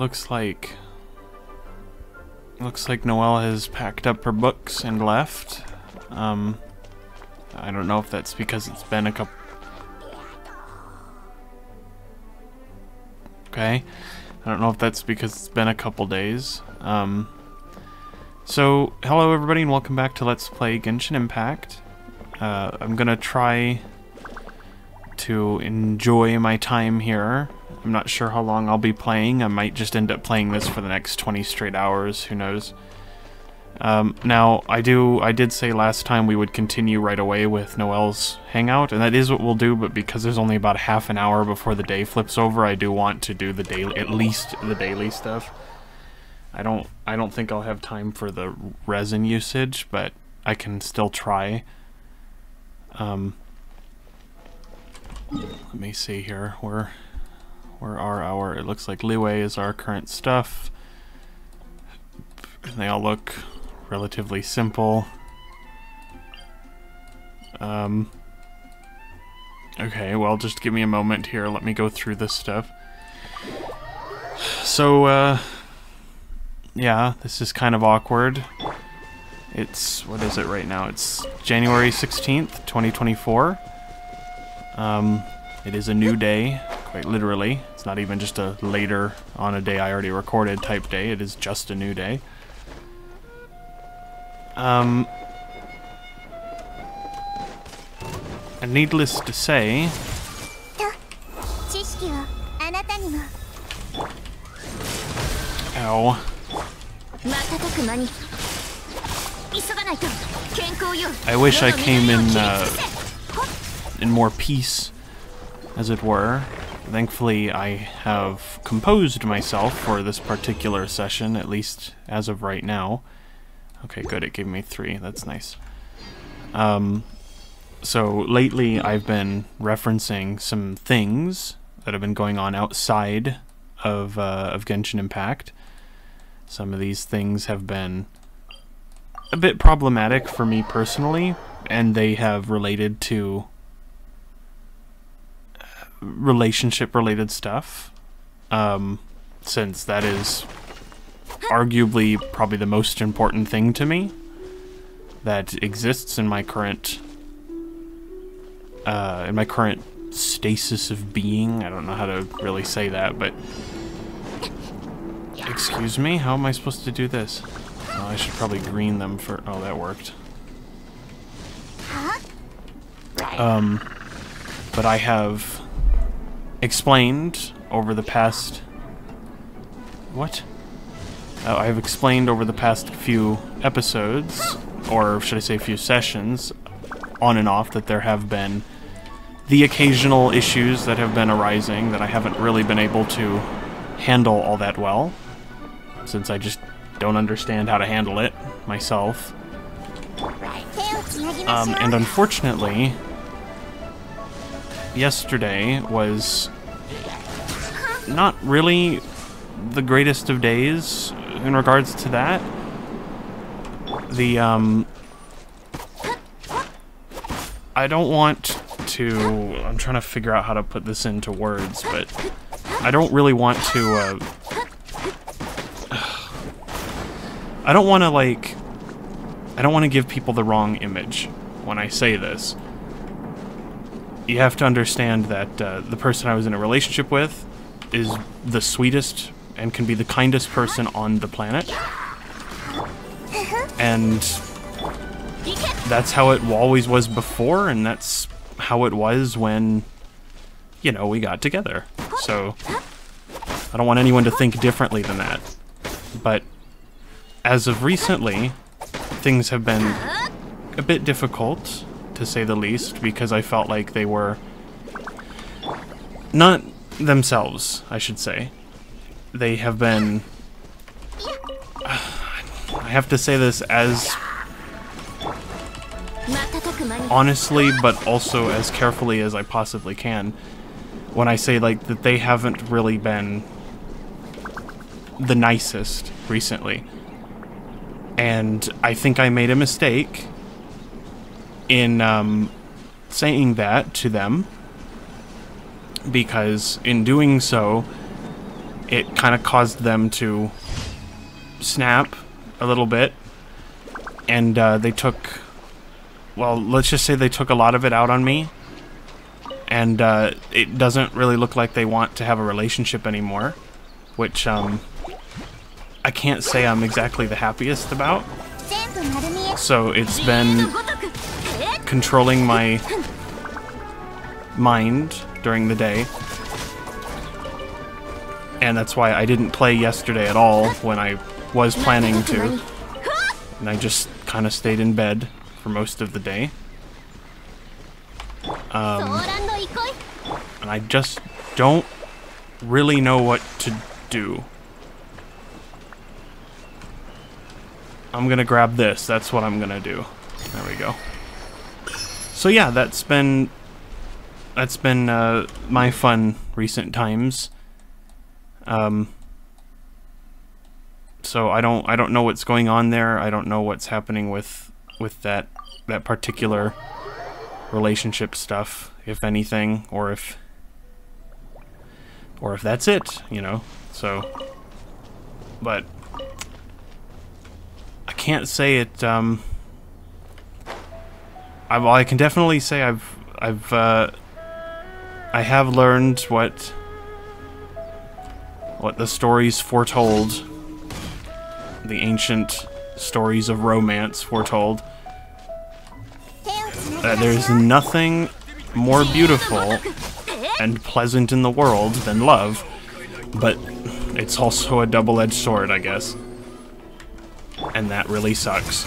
Looks like looks like Noelle has packed up her books and left. Um, I don't know if that's because it's been a couple. Okay, I don't know if that's because it's been a couple days. Um, so hello everybody and welcome back to Let's Play Genshin Impact. Uh, I'm gonna try to enjoy my time here. I'm not sure how long I'll be playing. I might just end up playing this for the next 20 straight hours. Who knows? Um, now, I do. I did say last time we would continue right away with Noelle's hangout, and that is what we'll do. But because there's only about half an hour before the day flips over, I do want to do the daily, at least the daily stuff. I don't. I don't think I'll have time for the resin usage, but I can still try. Um, let me see here. Where, where are our? It looks like Liyue is our current stuff. And they all look relatively simple. Um, okay, well, just give me a moment here. Let me go through this stuff. So, uh, yeah, this is kind of awkward. It's, what is it right now? It's January 16th, 2024. Um, it is a new day, quite literally. It's not even just a later on a day I already recorded type day. It is just a new day. Um, and needless to say, ow. I wish I came in uh, in more peace, as it were. Thankfully, I have composed myself for this particular session, at least as of right now. Okay, good, it gave me three, that's nice. Um, so lately I've been referencing some things that have been going on outside of, uh, of Genshin Impact. Some of these things have been a bit problematic for me personally, and they have related to relationship related stuff um, since that is arguably probably the most important thing to me that exists in my current uh, in my current stasis of being. I don't know how to really say that but excuse me how am I supposed to do this? Oh, I should probably green them for oh that worked. Um but I have explained over the past... What? Uh, I have explained over the past few episodes, or should I say a few sessions, on and off, that there have been the occasional issues that have been arising that I haven't really been able to handle all that well, since I just don't understand how to handle it myself. Um, and unfortunately, yesterday was not really the greatest of days in regards to that. The, um, I don't want to, I'm trying to figure out how to put this into words, but I don't really want to, uh, I don't want to, like, I don't want to give people the wrong image when I say this. You have to understand that uh, the person I was in a relationship with is the sweetest and can be the kindest person on the planet. And that's how it always was before, and that's how it was when, you know, we got together. So, I don't want anyone to think differently than that. But as of recently, things have been a bit difficult, to say the least, because I felt like they were not themselves, I should say. They have been... I have to say this as honestly, but also as carefully as I possibly can. When I say, like, that they haven't really been the nicest recently. And I think I made a mistake in um, saying that to them because in doing so, it kind of caused them to snap a little bit, and uh, they took, well, let's just say they took a lot of it out on me, and uh, it doesn't really look like they want to have a relationship anymore, which um, I can't say I'm exactly the happiest about. So it's been controlling my mind during the day. And that's why I didn't play yesterday at all when I was planning to. And I just kind of stayed in bed for most of the day. Um, and I just don't really know what to do. I'm gonna grab this. That's what I'm gonna do. There we go. So yeah, that's been that's been uh, my fun recent times. Um. So I don't I don't know what's going on there. I don't know what's happening with with that that particular relationship stuff, if anything, or if or if that's it, you know. So, but I can't say it. Um, I, well, I can definitely say I've I've uh, I have learned what what the stories foretold, the ancient stories of romance foretold. That there's nothing more beautiful and pleasant in the world than love, but it's also a double-edged sword, I guess. And that really sucks.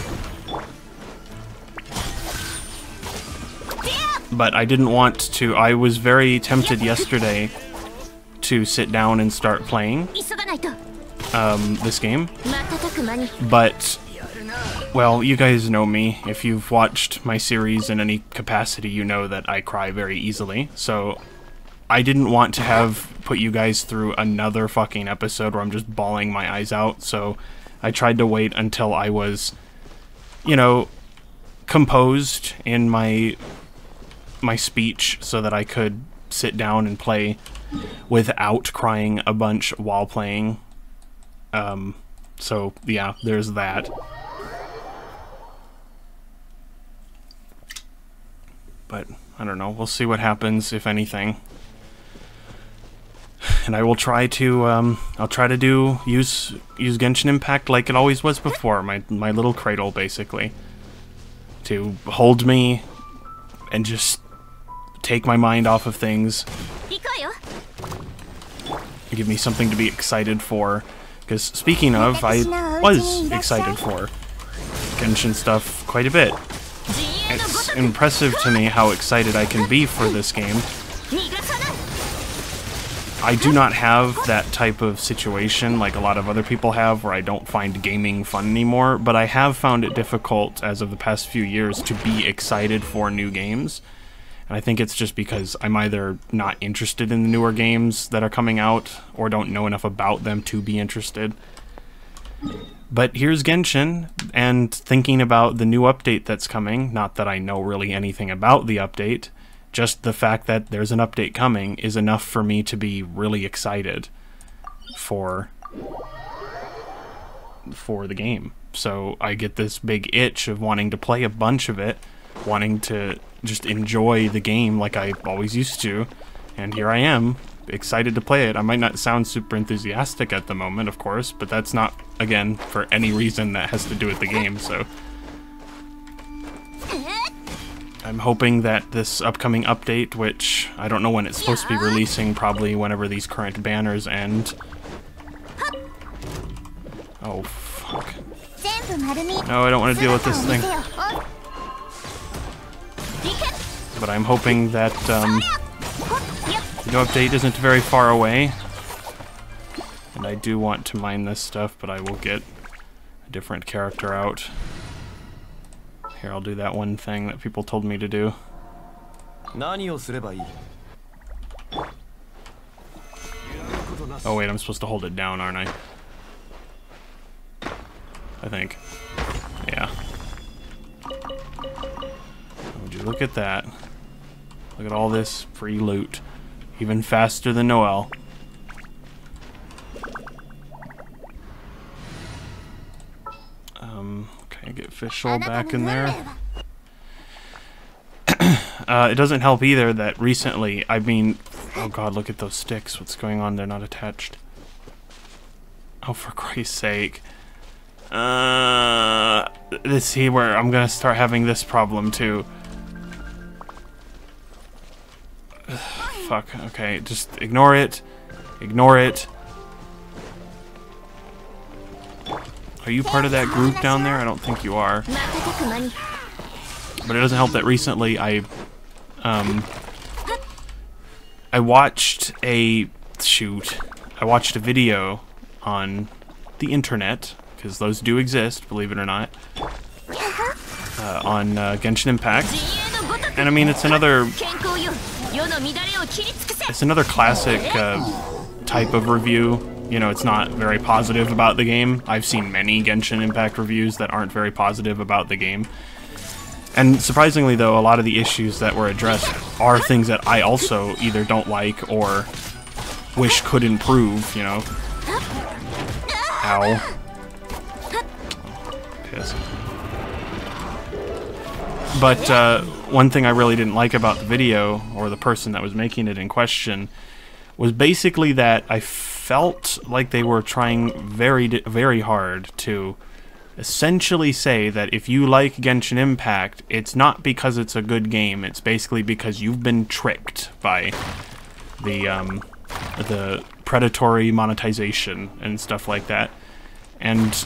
but I didn't want to. I was very tempted yesterday to sit down and start playing um, this game, but well, you guys know me. If you've watched my series in any capacity, you know that I cry very easily. So I didn't want to have put you guys through another fucking episode where I'm just bawling my eyes out. So I tried to wait until I was, you know, composed in my my speech so that I could sit down and play without crying a bunch while playing. Um, so yeah, there's that. But I don't know. We'll see what happens if anything. And I will try to um, I'll try to do use use Genshin Impact like it always was before. My my little cradle basically to hold me and just take my mind off of things. Give me something to be excited for. Because speaking of, I was excited for Genshin stuff quite a bit. It's impressive to me how excited I can be for this game. I do not have that type of situation like a lot of other people have where I don't find gaming fun anymore, but I have found it difficult as of the past few years to be excited for new games. And I think it's just because I'm either not interested in the newer games that are coming out or don't know enough about them to be interested. But here's Genshin, and thinking about the new update that's coming, not that I know really anything about the update, just the fact that there's an update coming is enough for me to be really excited for for the game. So I get this big itch of wanting to play a bunch of it, wanting to just enjoy the game like I always used to. And here I am, excited to play it. I might not sound super enthusiastic at the moment, of course, but that's not, again, for any reason that has to do with the game, so... I'm hoping that this upcoming update, which I don't know when it's supposed to be releasing, probably whenever these current banners end. Oh, fuck. No, I don't want to deal with this thing. But I'm hoping that um, the new update isn't very far away. And I do want to mine this stuff, but I will get a different character out. Here, I'll do that one thing that people told me to do. Oh wait, I'm supposed to hold it down, aren't I? I think. Yeah. Look at that. Look at all this free loot. Even faster than Noelle. Um, okay, get fish all back in there. uh, it doesn't help either that recently, I mean, oh god, look at those sticks. What's going on? They're not attached. Oh, for Christ's sake. Uh. Let's see where I'm gonna start having this problem too. Fuck. Okay, just ignore it. Ignore it. Are you part of that group down there? I don't think you are. But it doesn't help that recently I... Um... I watched a... Shoot. I watched a video on the internet, because those do exist, believe it or not, uh, on uh, Genshin Impact. And I mean, it's another it's another classic uh, type of review. You know, it's not very positive about the game. I've seen many Genshin Impact reviews that aren't very positive about the game. And surprisingly, though, a lot of the issues that were addressed are things that I also either don't like or wish could improve, you know. Ow. Piss. But uh, one thing I really didn't like about the video, or the person that was making it in question, was basically that I felt like they were trying very, very hard to essentially say that if you like Genshin Impact, it's not because it's a good game. It's basically because you've been tricked by the um, the predatory monetization and stuff like that. And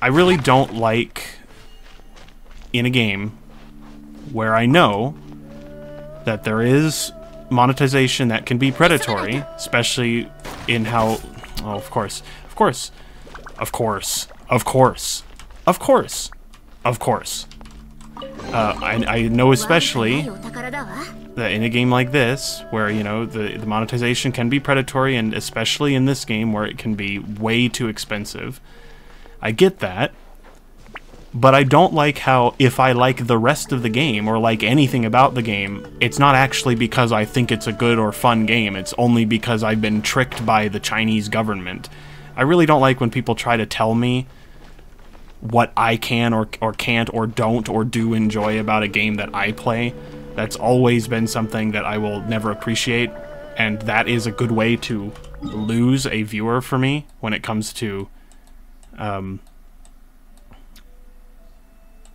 I really don't like in a game where I know that there is monetization that can be predatory, especially in how... Oh, of course. Of course. Of course. Of course. Of course. Of course. Uh, I, I know especially that in a game like this, where, you know, the, the monetization can be predatory, and especially in this game where it can be way too expensive, I get that. But I don't like how if I like the rest of the game or like anything about the game, it's not actually because I think it's a good or fun game. It's only because I've been tricked by the Chinese government. I really don't like when people try to tell me what I can or or can't or don't or do enjoy about a game that I play. That's always been something that I will never appreciate, and that is a good way to lose a viewer for me when it comes to um,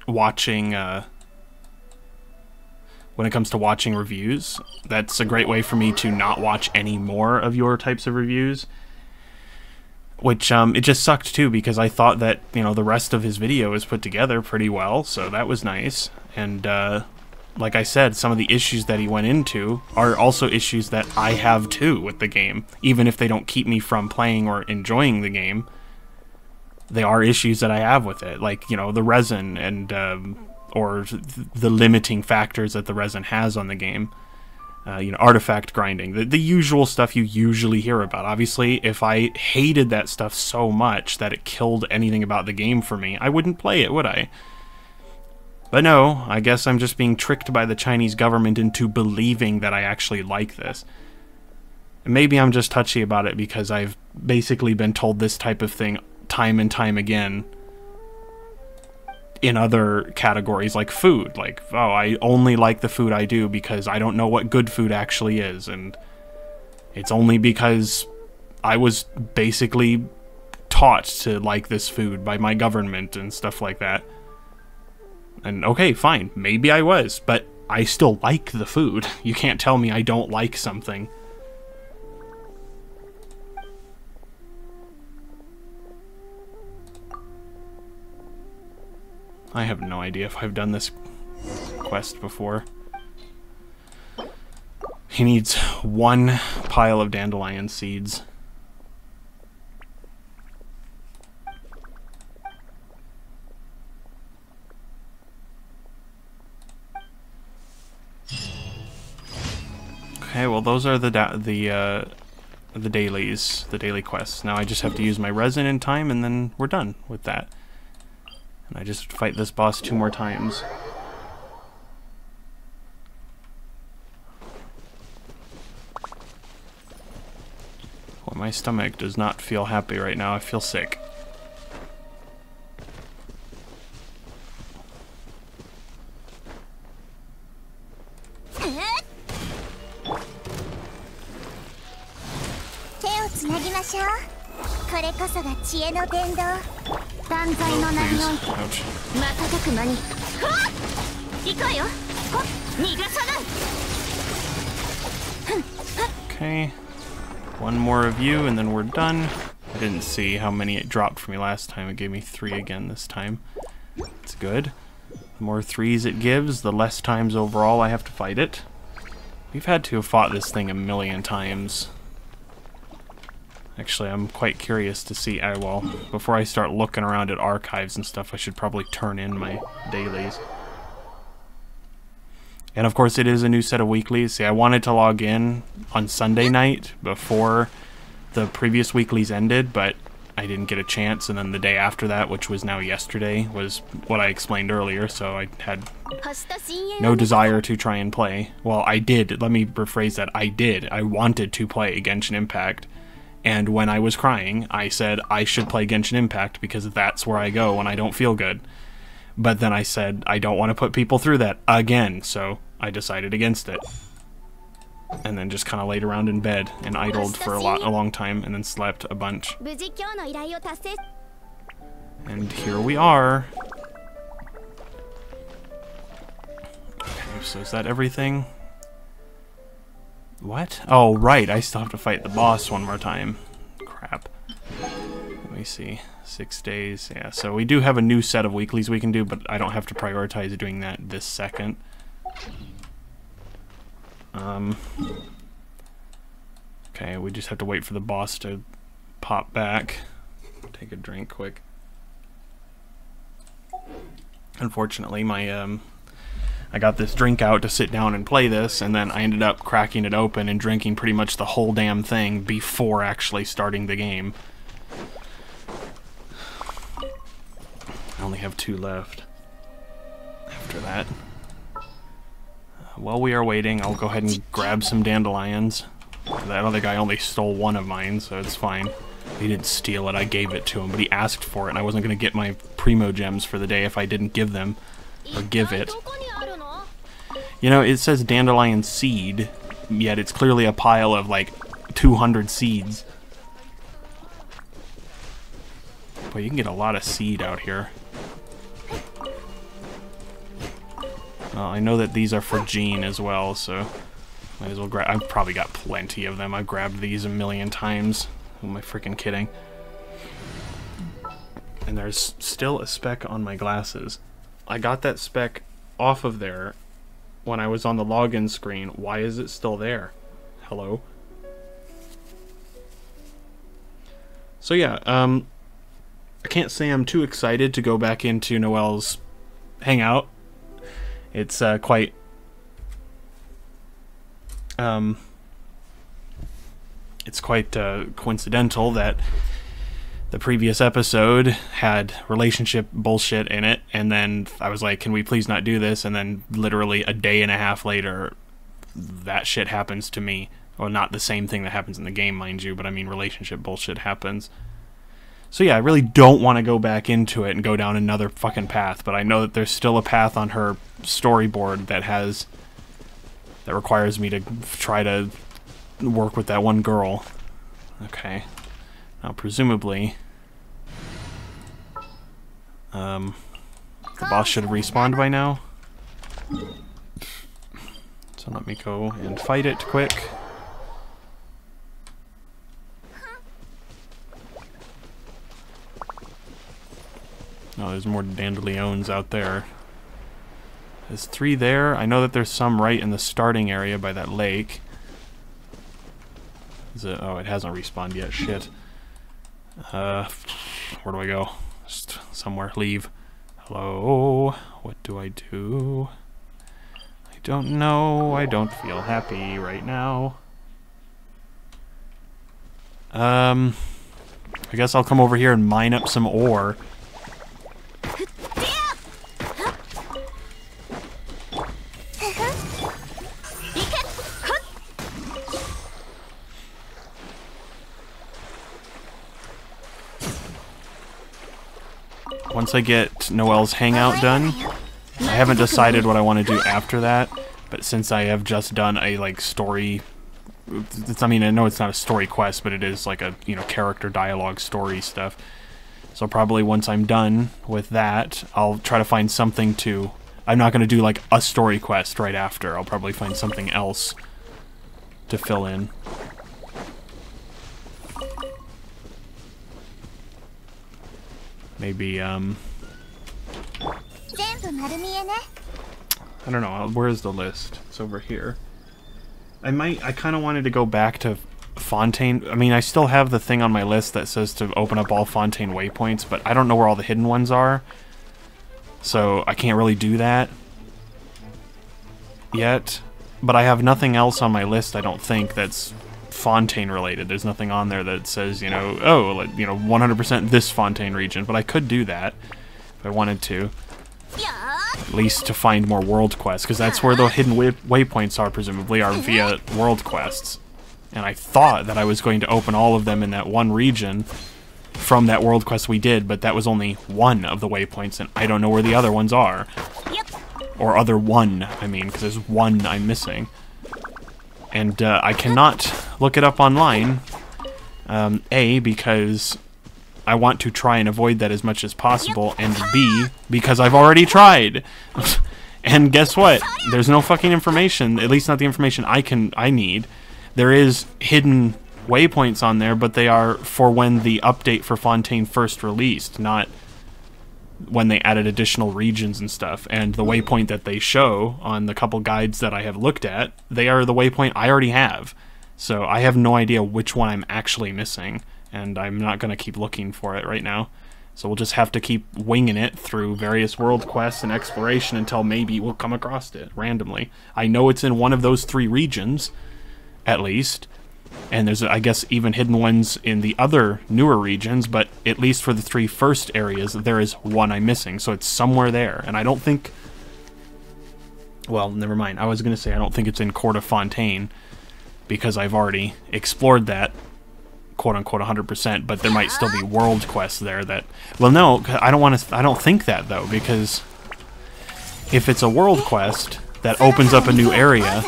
watching. Uh, when it comes to watching reviews, that's a great way for me to not watch any more of your types of reviews which um, it just sucked too because I thought that you know the rest of his video was put together pretty well, so that was nice. And uh, like I said, some of the issues that he went into are also issues that I have too with the game, even if they don't keep me from playing or enjoying the game. They are issues that I have with it, like you know the resin and um, or th- the limiting factors that the resin has on the game uh, you know, artifact grinding, the, the usual stuff you usually hear about. Obviously, if I hated that stuff so much that it killed anything about the game for me, I wouldn't play it, would I? But no, I guess I'm just being tricked by the Chinese government into believing that I actually like this. Maybe I'm just touchy about it because I've basically been told this type of thing time and time again in other categories like food like oh i only like the food i do because i don't know what good food actually is and it's only because i was basically taught to like this food by my government and stuff like that. And okay fine maybe i was but i still like the food. You can't tell me i don't like something I have no idea if I've done this quest before. He needs one pile of dandelion seeds. Okay, well those are the the uh, the dailies, the daily quests. Now I just have to use my resin in time, and then we're done with that. And I just fight this boss two more times. Boy, my stomach does not feel happy right now. I feel sick. つなぎましょうこれこそが知恵の伝道断罪の名において Ouch. 瞬く間にはっ行くわよほっ逃がさない Okay. One more of you, and then we're done. I didn't see how many it dropped for me last time. It gave me three again this time. It's good. The more threes it gives, the less times overall I have to fight it. We've had to have fought this thing a million times. Actually, I'm quite curious to see... I, well, before I start looking around at archives and stuff, I should probably turn in my dailies. And of course, it is a new set of weeklies. See, I wanted to log in on Sunday night before the previous weeklies ended, but I didn't get a chance. And then the day after that, which was now yesterday, was what I explained earlier. So I had no desire to try and play. Well, I did. Let me rephrase that. I did. I wanted to play Genshin Impact. And when I was crying, I said I should play Genshin Impact because that's where I go when I don't feel good. But then I said I don't want to put people through that again, so I decided against it. And then just kind of laid around in bed and idled for a lot a long time and then slept a bunch. And here we are. Okay, so is that everything? What? Oh, right, I still have to fight the boss one more time. Crap. Let me see. Six days. Yeah, so we do have a new set of weeklies we can do, but I don't have to prioritize doing that this second. Um. Okay, we just have to wait for the boss to pop back. Take a drink quick. Unfortunately, my um, I got this drink out to sit down and play this, and then I ended up cracking it open and drinking pretty much the whole damn thing before actually starting the game. I only have two left. After that. While we are waiting, I'll go ahead and grab some dandelions. That other guy only stole one of mine, so it's fine. He didn't steal it, I gave it to him, but he asked for it, and I wasn't going to get my Primogems for the day if I didn't give them. Or give it. You know, it says dandelion seed, yet it's clearly a pile of like 200 seeds. But you can get a lot of seed out here. Well, I know that these are for Jean as well, so might as well grab. I've probably got plenty of them. I've grabbed these a million times. Who am I freaking kidding? And there's still a speck on my glasses. I got that speck off of there when I was on the login screen. Why is it still there? Hello? So yeah, um I can't say I'm too excited to go back into Noelle's hangout. It's uh, quite um it's quite uh, coincidental that the previous episode had relationship bullshit in it and then I was like, "Can we please not do this?" and then literally a day and a half later that shit happens to me. Well, not the same thing that happens in the game, mind you, but I mean relationship bullshit happens. So yeah, I really don't want to go back into it and go down another fucking path, but I know that there's still a path on her storyboard that has that requires me to try to work with that one girl. Okay. Now presumably um the boss should have respawned by now. So let me go and fight it quick. Oh, there's more dandelions out there. There's three there. I know that there's some right in the starting area by that lake. It? Oh, it hasn't respawned yet. Shit. Uh, where do I go? Just somewhere. Leave. Hello? What do I do? I don't know. I don't feel happy right now. Um, I guess I'll come over here and mine up some ore. Once I get Noelle's hangout done, I haven't decided what I want to do after that, but since I have just done a like story it's, I mean, I know it's not a story quest, but it is like a you know character dialogue story stuff. So probably once I'm done with that, I'll try to find something to. I'm not going to do like a story quest right after. I'll probably find something else to fill in. Maybe, um... I don't know, uh, where's the list? It's over here. I might, I kind of wanted to go back to Fontaine. I mean, I still have the thing on my list that says to open up all Fontaine waypoints, but I don't know where all the hidden ones are. So I can't really do that yet. But I have nothing else on my list, I don't think, that's Fontaine related. There's nothing on there that says, you know, oh, like, you know, 100% this Fontaine region, but I could do that if I wanted to. At least to find more world quests, because that's where the hidden way waypoints are, presumably, are via world quests. And I thought that I was going to open all of them in that one region from that world quest we did, but that was only one of the waypoints, and I don't know where the other ones are. Or other one, I mean, because there's one I'm missing. And uh, I cannot look it up online. Um, A, because I want to try and avoid that as much as possible, and B, because I've already tried. and guess what? There's no fucking information, at least not the information I can I need. There is hidden waypoints on there, but they are for when the update for Fontaine first released, not when they added additional regions and stuff. And the waypoint that they show on the couple guides that I have looked at, they are the waypoint I already have. So I have no idea which one I'm actually missing, and I'm not going to keep looking for it right now. So we'll just have to keep winging it through various world quests and exploration until maybe we'll come across it randomly. I know it's in one of those three regions, at least. And there's, I guess, even hidden ones in the other newer regions, but at least for the three first areas, there is one I'm missing. So it's somewhere there. And I don't think. Well, never mind. I was going to say I don't think it's in Court of Fontaine because I've already explored that quote unquote 100%, but there might still be world quests there that. Well, no, I don't want to. I don't think that, though, because if it's a world quest that opens up a new area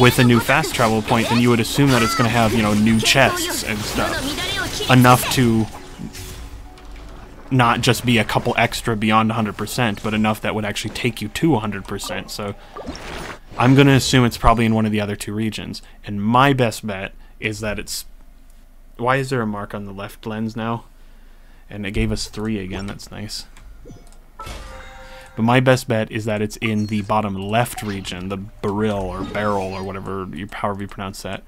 with a new fast travel point, then you would assume that it's going to have, you know, new chests and stuff. Enough to not just be a couple extra beyond 100%, but enough that would actually take you to 100%. So I'm going to assume it's probably in one of the other two regions. And my best bet is that it's... Why is there a mark on the left lens now? And it gave us three again, that's nice. But my best bet is that it's in the bottom left region, the barrel or barrel or whatever, you, however you pronounce that.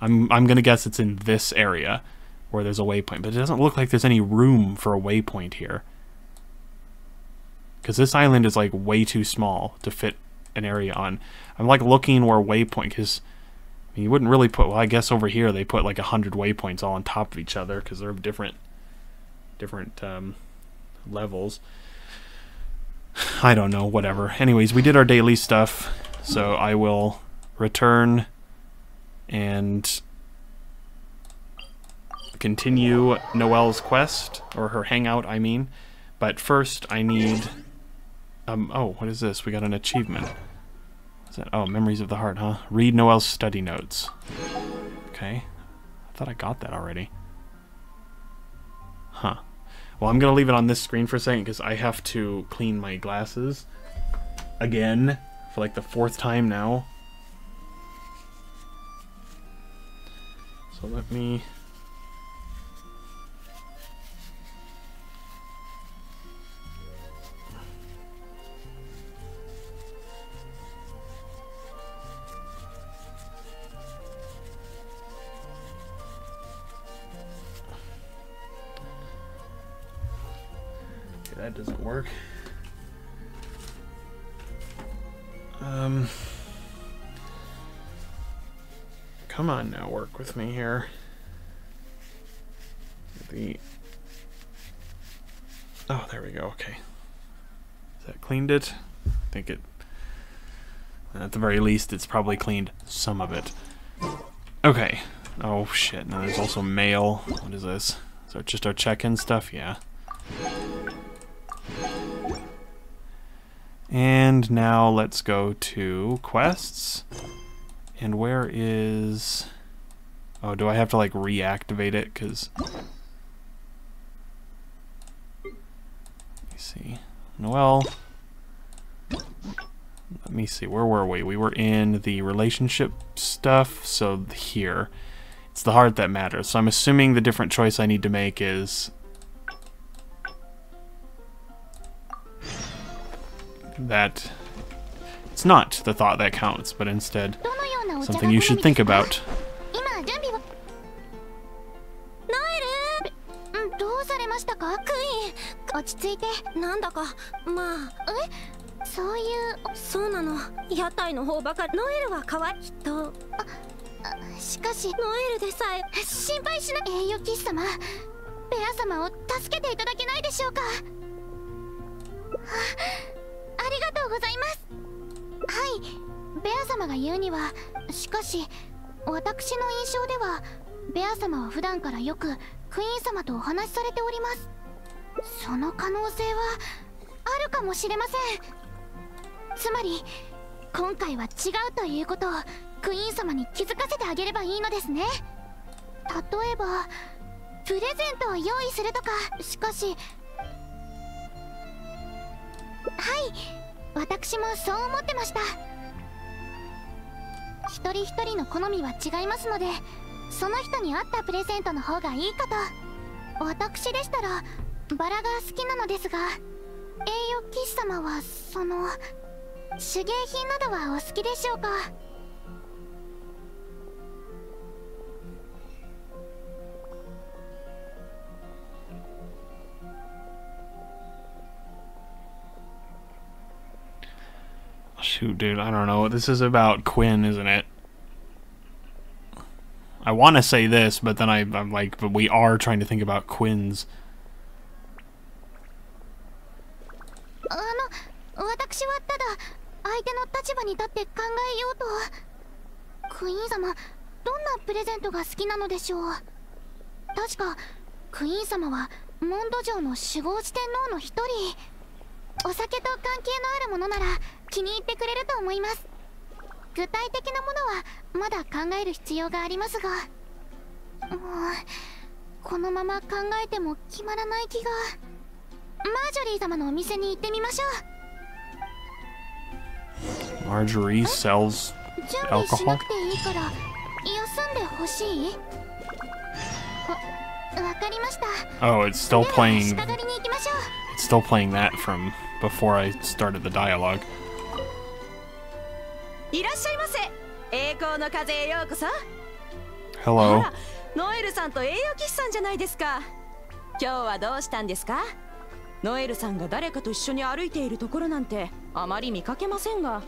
I'm I'm gonna guess it's in this area where there's a waypoint, but it doesn't look like there's any room for a waypoint here. Because this island is like way too small to fit an area on. I'm like looking where a waypoint, because you wouldn't really put. Well, I guess over here they put like a hundred waypoints all on top of each other because they're of different, different um, levels. I don't know, whatever. Anyways, we did our daily stuff, so I will return and continue Noelle's quest, or her hangout, I mean. But first, I need. Um, oh, what is this? We got an achievement. Is that? Oh, Memories of the Heart, huh? Read Noelle's study notes. Okay. I thought I got that already. Well, I'm going to leave it on this screen for a second because I have to clean my glasses again for like the fourth time now. So let me. Work. Um, come on now, work with me here. The oh, there we go. Okay, Has that cleaned it? I think it. At the very least, it's probably cleaned some of it. Okay. Oh shit! Now there's also mail. What is this? Is that just our check-in stuff? Yeah. And now let's go to quests. And where is... Oh, do I have to like reactivate it? Because... Let me see. Noelle... Let me see, where were we? We were in the relationship stuff, so here. It's the heart that matters. So I'm assuming the different choice I need to make is... That... It's not the thought that counts, but instead something you should think about. 落ち着いてなんだかまあえそういうそうなの屋台の方ばかりノエルは可愛い人しかしノエルでさえ心配しな栄誉騎士様ベア様を助けていただけないでしょうかりがとうございます。はい。ベア様が言うにはしかし私の印象ではベア様は普段からよくクイーン様とお話しされております。その可能性はあるかもしれません。つまり今回は違うということをクイーン様に気づかせてあげればいいのですね。例えばプレゼントを用意するとか。しかしはい。私もそう思ってました。一人一人の好みは違いますのでその人に合ったプレゼントの方がいいかと。私でしたらバラが好きなのですが栄誉騎士様はその手芸品などはお好きでしょうか？Shoot, dude, I don't know. This is about Quinn, isn't it? I want to say this, but then I, I'm like, but we are trying to think about Quinn's. あの私はただ相手の立場に立って考えようとクイーン様どんなプレゼントが好きなのでしょう確かクイーン様はモンド城の守護四天王の一人お酒と関係のあるものなら気に入ってくれると思います具体的なものはまだ考える必要がありますがもうこのまま考えても決まらない気がマージョリー様のお店に行ってみましょ Marjorie sells う準備し alcohol? なくていいから休んでほしいわわかりました Oh, it's still では playing. 下狩りに行きましょう It's still playing that from before I started the dialogue. いらっしゃいませ。栄光の風へようこそ。Hello. ノエルさんと栄誉騎士さんじゃないですか。今日はどうしたんですか？ノエルさんが誰かと一緒に歩いているところなんてあまり見かけませんが。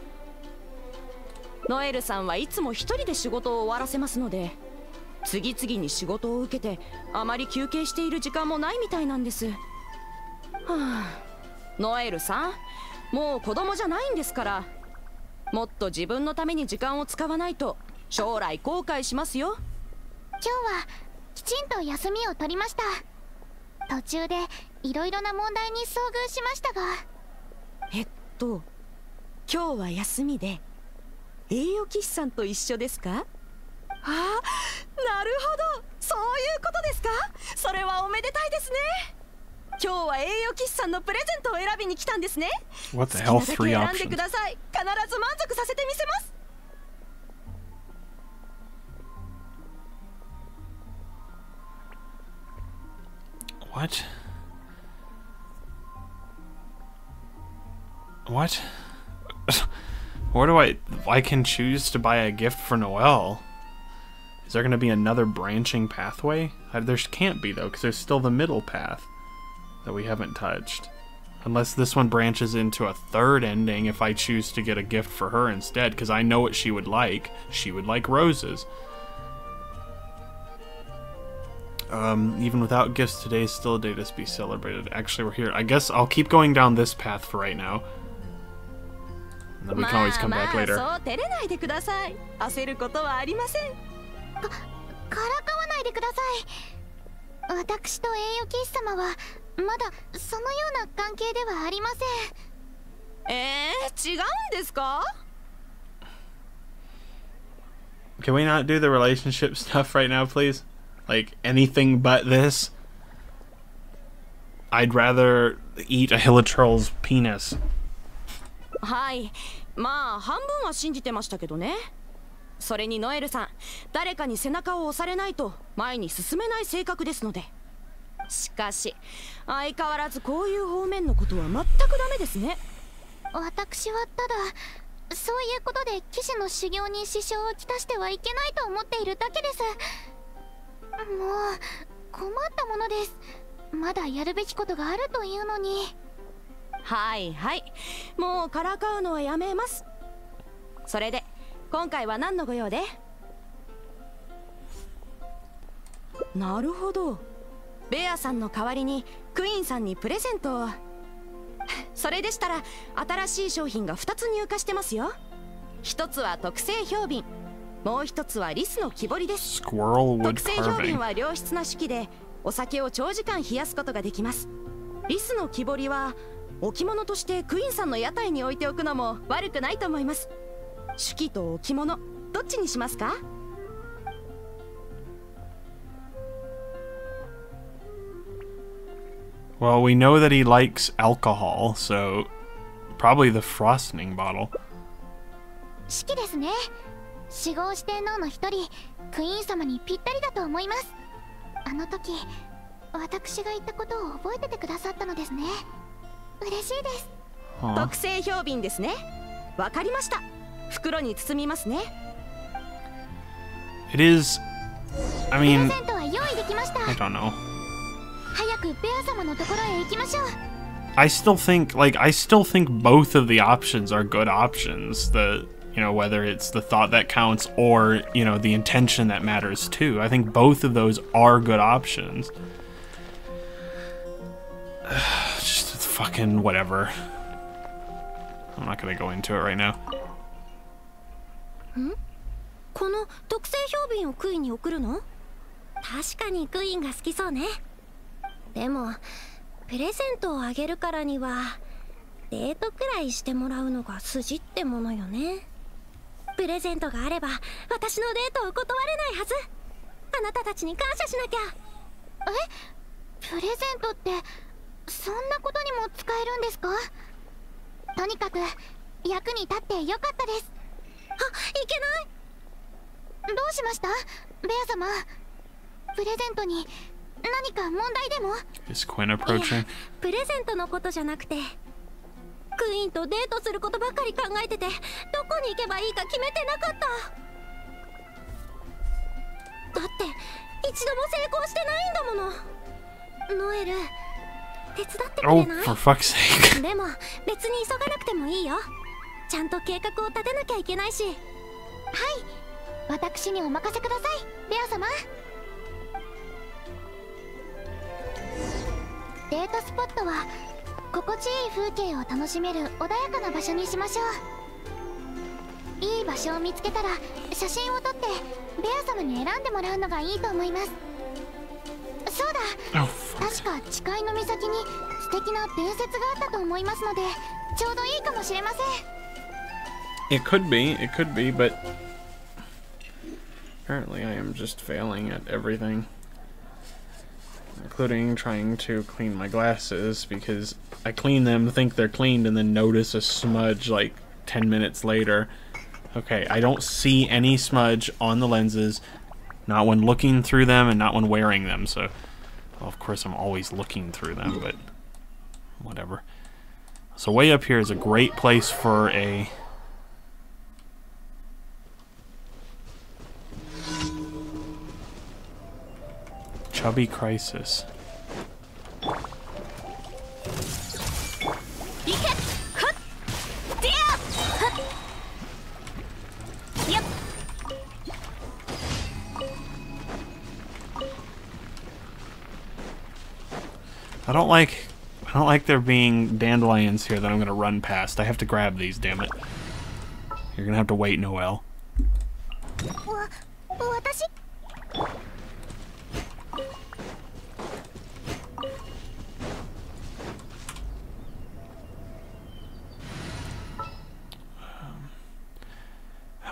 ノエルさんはいつも一人で仕事を終わらせますので次々に仕事を受けてあまり休憩している時間もないみたいなんです。はあ。ノエルさんもう子供じゃないんですからもっと自分のために時間を使わないと将来後悔しますよ。今日はきちんと休みを取りました。途中でいろいろな問題に遭遇しましたが。えっと今日は休みで栄誉騎士さんと一緒ですか？ああなるほど。そういうことですか？それはおめでたいですね今日は栄誉騎士さんのプレゼントを選びに来たんですね。What the hell? Three options. 選んでください。必ず満足させてみせます。What? What? Where do I... I can choose to buy a gift for Noelle. Is there going to be another branching pathway? Uh, there can't be, though, because there's still the middle path that we haven't touched. Unless this one branches into a third ending if I choose to get a gift for her instead, because I know what she would like. She would like roses. Um, even without gifts, today is still a day to be celebrated. Actually, we're here. I guess I'll keep going down this path for right now. And then we can always come まあ back まあ later. そう照れないでください焦ることはありませんからかわないでください 私と栄誉騎士様はまだそのような関係ではありませんえー、違うんですか Can we not do the relationship stuff right now, please? Like anything but this. I'd rather eat a hilichurl's penis. はいまあ半分は信じてましたけどねそれにノエルさん誰かに背中を押されないと前に進めない性格ですので。しかし相変わらずこういう方面のことは全くダメですね。私はただそういうことで騎士の修行に支障をきたしてはいけないと思っているだけです。もう困ったものです。まだやるべきことがあるというのに。はいはい。もうからかうのはやめます。それで今回は何のご用で？なるほど。ベアさんの代わりにクイーンさんにプレゼントを。それでしたら新しい商品が2つ入荷してますよ。一つは特製氷瓶。もう一つはリスの木彫りです。特製氷瓶.は良質な手記でお酒を長時間冷やすことができます。リスの木彫りは置物としてクイーンさんの屋台に置いておくのも悪くないと思います手記と置物どっちにしますか Well, we know that he likes alcohol, so probably the frosting bottle. 式ですね四号四天王の一人クイーン様にぴったりだと思いますあの時私が言ったことを覚えててくださったのですね嬉しいです特製氷瓶ですねわかりました 袋に包みますね It is. I プレ mean, ゼントは用意できました I don't know. 早くベア様のところへ行きましょう I still think, like, I still think both of the options are good options. The, you know, whether it's the thought that counts or, you know, the intention that matters too. I think both of those are good options. Just fucking whatever. I'm not gonna go into it right now. この特製氷瓶をクイーンに送るの？確かにクイーンが好きそうね。でもプレゼントをあげるからにはデートくらいしてもらうのが筋ってものよね。プレゼントがあれば私のデートを断れないはず。あなたたちに感謝しなきゃ。え？プレゼントってそんなことにも使えるんですか？とにかく役に立ってよかったです。いけない。どうしました？ベア様。プレゼントに何か問題でも？Is Quinn approaching? プレゼントのことじゃなくて。クイーンとデートすることばかり考えててどこに行けばいいか決めてなかった。だって一度も成功してないんだもの。ノエル手伝ってく Oh, れない？Sake. でも別に急がなくてもいいよちゃんと計画を立てなきゃいけないし。はい。私にお任せください。ベア様。デートスポットは心地いい風景を楽しめる穏やかな場所にしましょう。いい場所を見つけたら写真を撮ってベア様に選んでもらうのがいいと思います。そうだ。Oh. 確か誓いの岬に素敵な伝説があったと思いますのでちょうどいいかもしれません It could be, it could be, but apparently I am just failing at everything. Including trying to clean my glasses because I clean them, think they're cleaned, and then notice a smudge like 10 minutes later. Okay, I don't see any smudge on the lenses, not when looking through them and not when wearing them, so. Well, of course, I'm always looking through them, but whatever. So, way up here is a great place for a Chubby Crisis. I don't like I don't like there being dandelions here that I'm gonna run past. I have to grab these, damn it. You're gonna have to wait, Noelle.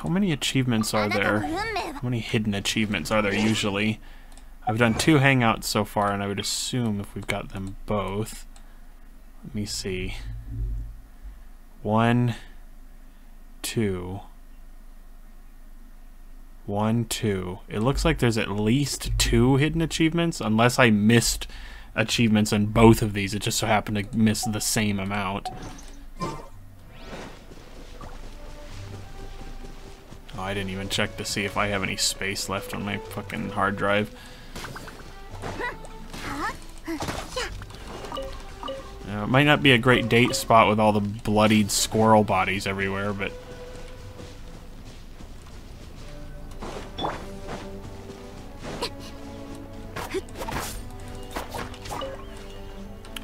How many achievements are there? How many hidden achievements are there usually? I've done two hangouts so far, and I would assume if we've got them both. Let me see. One, two, one, two. It looks like there's at least two hidden achievements, unless I missed achievements in both of these. It just so happened to miss the same amount. Oh, I didn't even check to see if I have any space left on my fucking hard drive. Uh, it might not be a great date spot with all the bloodied squirrel bodies everywhere, but...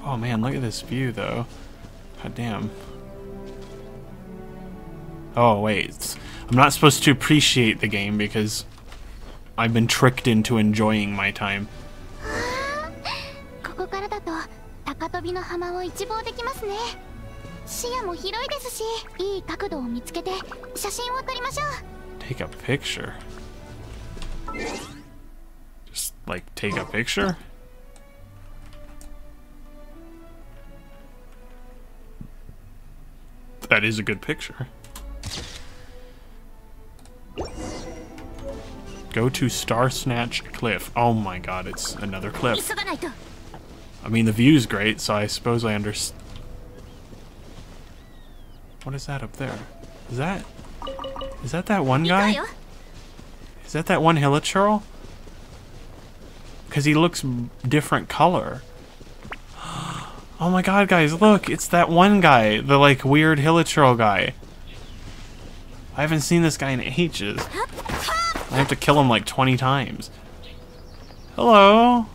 Oh man, look at this view though. God damn. Oh wait, I'm not supposed to appreciate the game because I've been tricked into enjoying my time. Take a picture. Just like take a picture? That is a good picture. Go to Star Snatch Cliff. Oh my god, it's another cliff. I mean, the view's great, so I suppose I understand. What is that up there? Is that... Is that that one guy? Is that that one hilichurl? Because he looks different color. Oh my god, guys, look! It's that one guy! The, like, weird hilichurl guy. I haven't seen this guy in ages. I have to kill him like 20 times. Hello?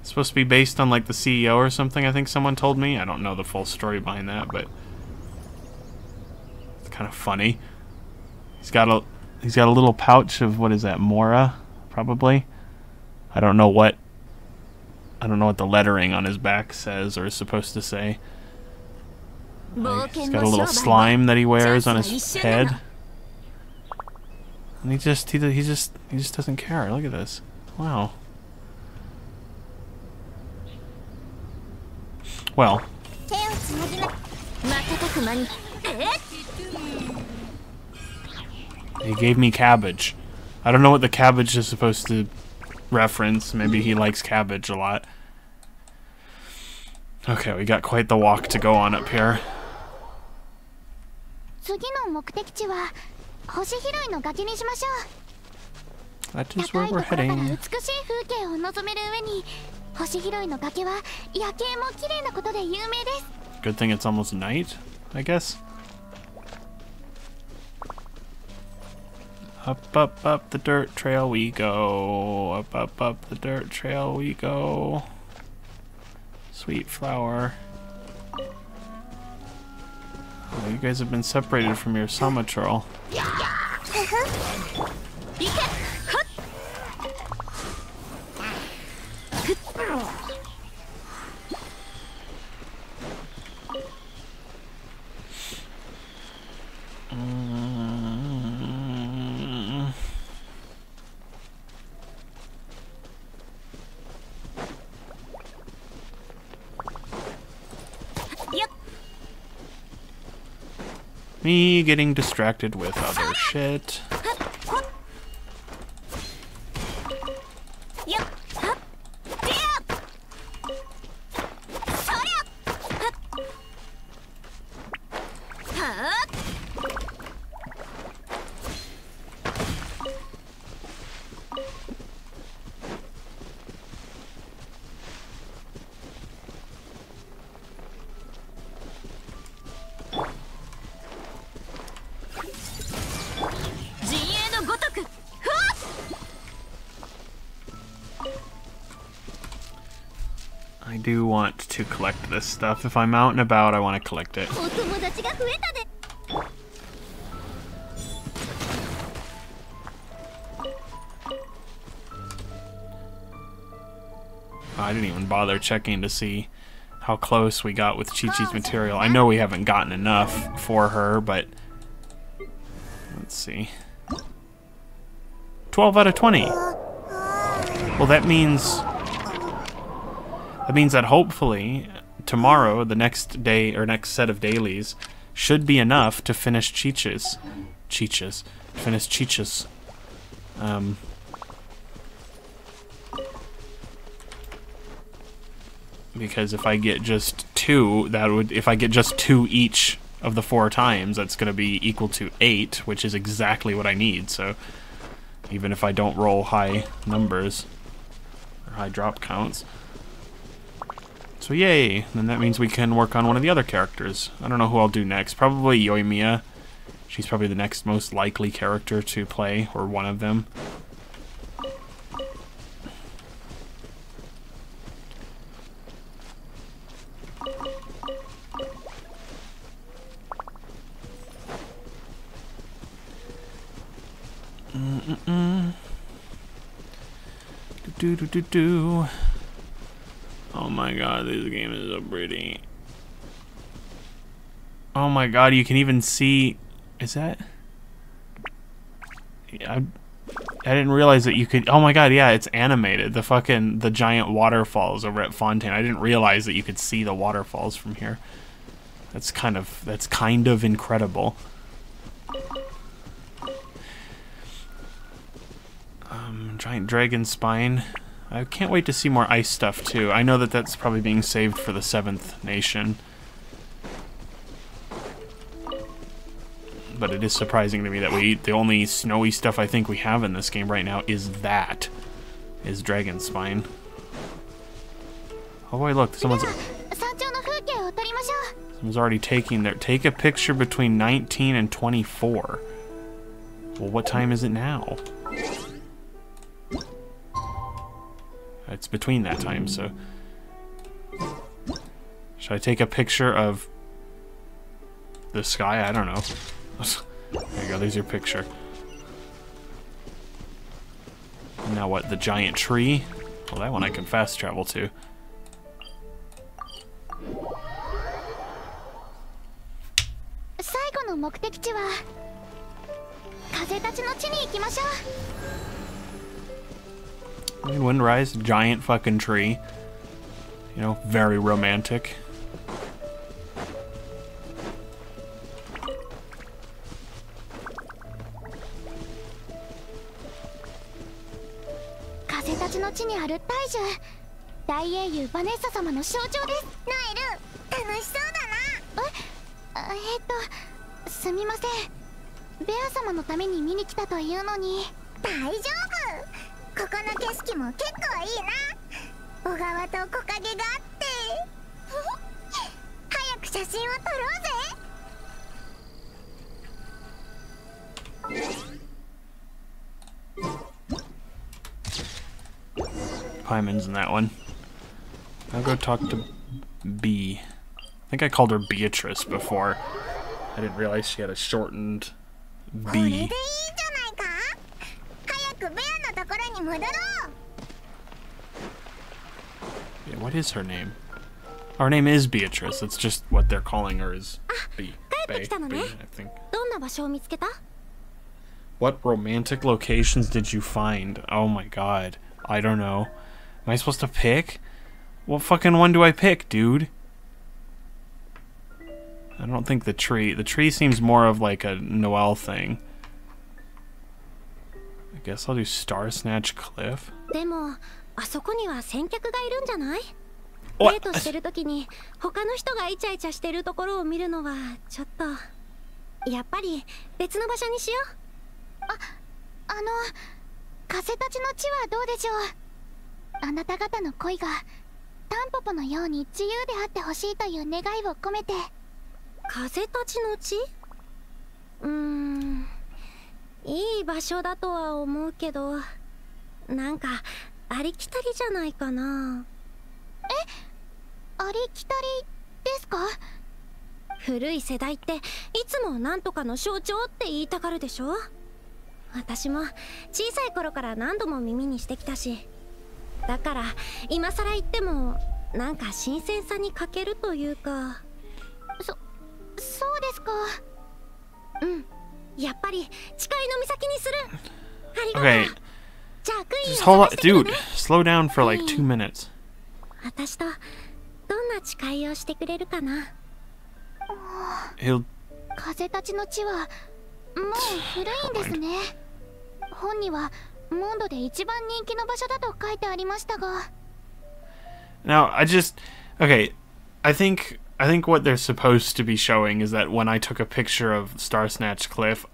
It's supposed to be based on like the CEO or something, I think someone told me. I don't know the full story behind that, but it's kind of funny. He's got a he's got a little pouch of what is that, Mora, probably. I don't know what I don't know what the lettering on his back says or is supposed to say. He's got a little slime that he wears on his head. And he just he, he just he just doesn't care. Look at this. Wow. Well. He gave me cabbage. I don't know what the cabbage is supposed to reference. Maybe he likes cabbage a lot. Okay, we got quite the walk to go on up here. 次の目的地は星拾いの崖にしましょう高いところから美.しい風景を望める上に星拾いの崖は夜景も綺麗なことで有名です Good thing it's almost night, I guess. Up, up, up the dirt trail we go. Up, up, up the dirt trail we go. Sweet flower. You guys have been separated from your Samachurl. 行 uh-huh. Me getting distracted with other shit. this stuff. If I'm out and about, I want to collect it. I didn't even bother checking to see how close we got with Qiqi's material. I know we haven't gotten enough for her, but let's see. 12 out of 20. Well, that means that means that hopefully tomorrow, the next day or next set of dailies, should be enough to finish Qiqi's. Qiqi's. Finish Qiqi's. Um, because if I get just two, that would if I get just two each of the four times, that's going to be equal to eight, which is exactly what I need. So even if I don't roll high numbers or high drop counts. So yay! Then that means we can work on one of the other characters. I don't know who I'll do next. Probably Yoimiya. She's probably the next most likely character to play, or one of them. Mm-mm-mm. Do do do do. God, this game is so pretty. Oh my god, you can even see. Is that? Yeah, I, I didn't realize that you could. Oh my god, yeah, it's animated. The fucking the giant waterfalls over at Fontaine. I didn't realize that you could see the waterfalls from here. That's kind of that's kind of incredible. Um, giant Dragonspine. I can't wait to see more ice stuff, too. I know that that's probably being saved for the 7th Nation. But it is surprising to me that we the only snowy stuff I think we have in this game right now is that. Is Dragonspine. Oh boy, look, someone's... Someone's already taking their... Take a picture between 19 and 24. Well, what time is it now? It's between that time, so. Should I take a picture of the sky? I don't know. There you go, there's your picture. Now what, the giant tree? Well, that one I can fast travel to.「Windrise, giant fucking tree. You know, very romantic.「風たちの地にある大樹。大英雄バネッサ様の象徴です。ノエル楽しそうだな。えあえっとすみません。ベア様のために見に来たというのに。大丈夫ここの景色も結構いいな小川と木陰があって Paimon's in that one. I'll go talk to B. I think I called her Beatrice before. I didn't realize she had a shortened B. Yeah, what is her name? Our name is Beatrice. It's just what they're calling her is Bee. Bay, Bee, I think. What romantic locations did you find? Oh my god. I don't know. Am I supposed to pick? What fucking one do I pick, dude? I don't think the tree. The tree seems more of like a Noelle thing. I guess I'll do Star Snatch Cliff. でもあそこには先客がいるんじゃない？おデートしてる時に他の人がイチャイチャしてるところを見るのはちょっとやっぱり別の場所にしよう。ああの風たちの地はどうでしょう？あなた方の恋がタンポポのように自由であってほしいという願いを込めて。風たちの地？うーんいい場所だとは思うけどなんかありきたりじゃないかな。えありきたりですか？古い世代っていつもなんとかの象徴って言いたがるでしょ？私も小さい頃から何度も耳にしてきたしだから今更言ってもなんか新鮮さに欠けるというか。そうですか。うん やっぱり誓いの岬にするありがとう、 Okay, じゃあクイーン just hold を on, 探してくる dude. ね Slow down for like two minutes. 私とどんな誓いをしてくれるかな He'll 風たちの地はもう古いんですね本にはモンドで一番人気の場所だと書いてありましたが Now, I just okay. I think I think what they're supposed to be showing is that when I took a picture of Star Snatch Cliff,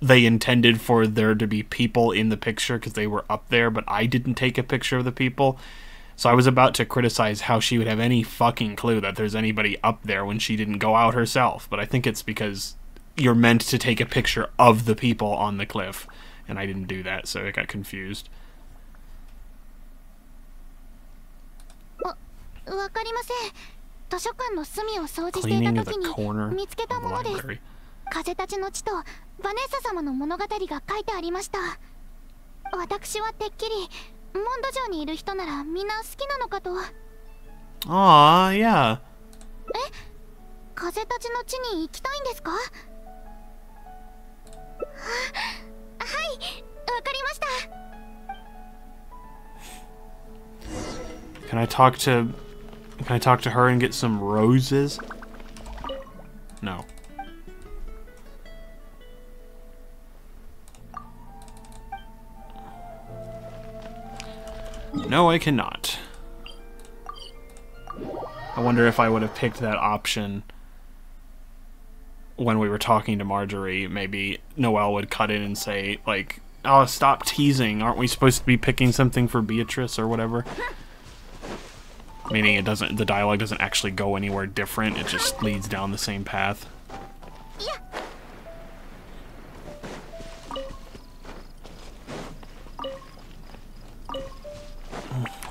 they intended for there to be people in the picture because they were up there, but I didn't take a picture of the people. So I was about to criticize how she would have any fucking clue that there's anybody up there when she didn't go out herself. But I think it's because you're meant to take a picture of the people on the cliff, and I didn't do that, so I got confused. わかりません 図書館の隅を掃除していた時に見つけたものです.風たちの地とバネッサ様の物語が書いてありました。私はてっきりモンド城にいる人ならみんな好きなのかと。Aw, yeah. 風たちの地に行きたいんですか？ははいわかりました。Can I talk to Can I talk to her and get some roses? No. No, I cannot. I wonder if I would have picked that option when we were talking to Marjorie. Maybe Noelle would cut in and say, like, oh, stop teasing. Aren't we supposed to be picking something for Beatrice or whatever? Meaning it doesn't the dialogue doesn't actually go anywhere different, it just leads down the same path.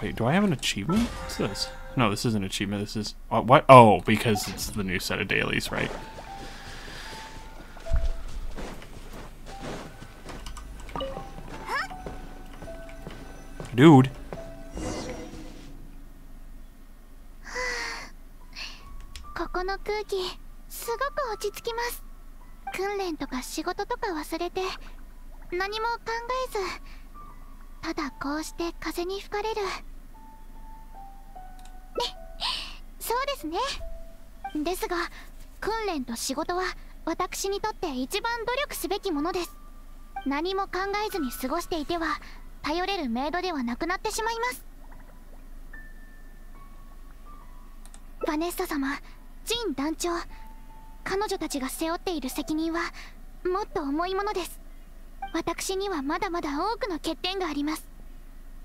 Wait, do I have an achievement? What's this? No, this is an achievement. This is uh, what? Oh, because it's the new set of dailies, right? Dude. 仕事とか忘れて何も考えずただこうして風に吹かれる。ねそうですね。ですが訓練と仕事は私にとって一番努力すべきものです。何も考えずに過ごしていては頼れるメイドではなくなってしまいます。バネッサ様ジン団長彼女たちが背負っている責任はもっと重いものです。私にはまだまだ多くの欠点があります。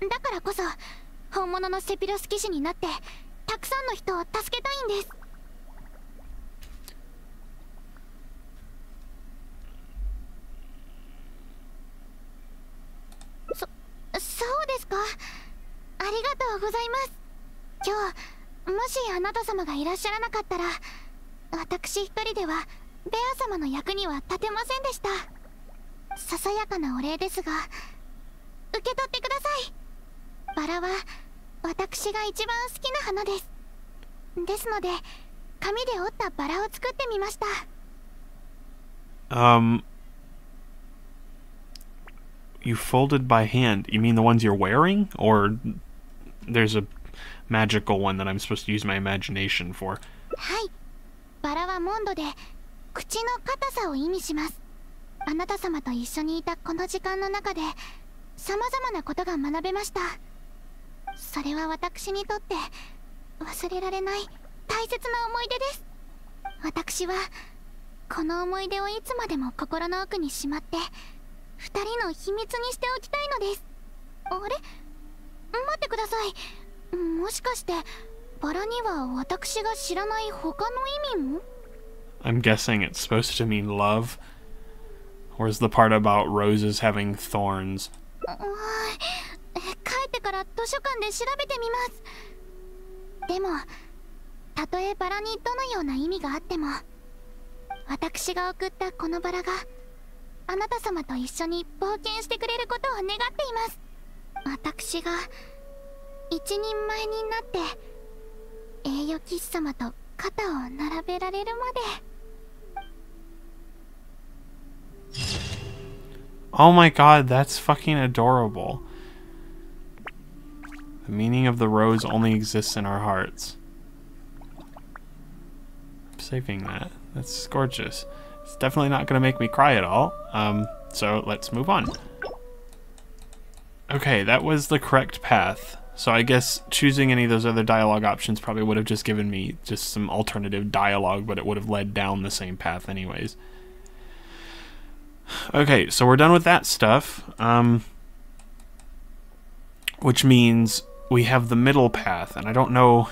だからこそ本物のセピロス騎士になってたくさんの人を助けたいんです。そそうですか。ありがとうございます。今日もしあなた様がいらっしゃらなかったら私一人ではベア様の役には立てませんでしたささやかなお礼ですが受け取ってくださいバラは私が一番好きな花ですですので紙で折ったバラを作ってみました Um You folded by hand. You mean the ones you're wearing or there's a magical one that I'm supposed to use my imagination for? はいバラはモンドで口の硬さを意味します。あなた様と一緒にいたこの時間の中で様々なことが学べました。それは私にとって忘れられない大切な思い出です。私はこの思い出をいつまでも心の奥にしまって二人の秘密にしておきたいのです。あれ？待ってください。もしかしてバラには私が知らない他の意味も？I'm guessing it's supposed to mean love. Where's the part about roses having thorns? 帰ってから図書館で調べてみますでもたとえバラにどのような意味があっても私が送ったこのバラがあなた様と一緒に冒険してくれることを願っています私が一人前になって栄誉騎士様と肩を並べられるまで Oh my god, that's fucking adorable. The meaning of the rose only exists in our hearts. I'm saving that. That's gorgeous. It's definitely not going to make me cry at all. Um, so let's move on. Okay, that was the correct path. So I guess choosing any of those other dialogue options probably would have just given me just some alternative dialogue, but it would have led down the same path anyways. Okay, so we're done with that stuff. Um, which means we have the middle path, and I don't know.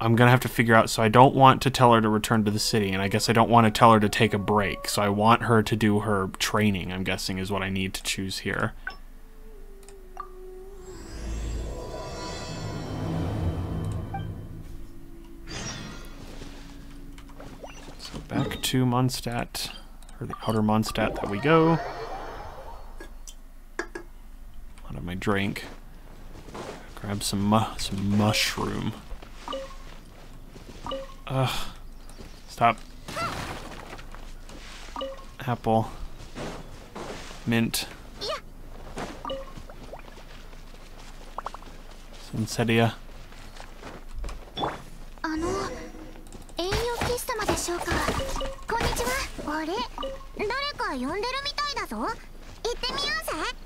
I'm gonna have to figure out. So I don't want to tell her to return to the city, and I guess I don't want to tell her to take a break. So I want her to do her training. I'm guessing is what I need to choose here. Back to Mondstadt, or the outer Mondstadt that we go. Out of my drink. Grab some mu some mushroom. Ugh. Stop. Apple. Mint. Sunsetia.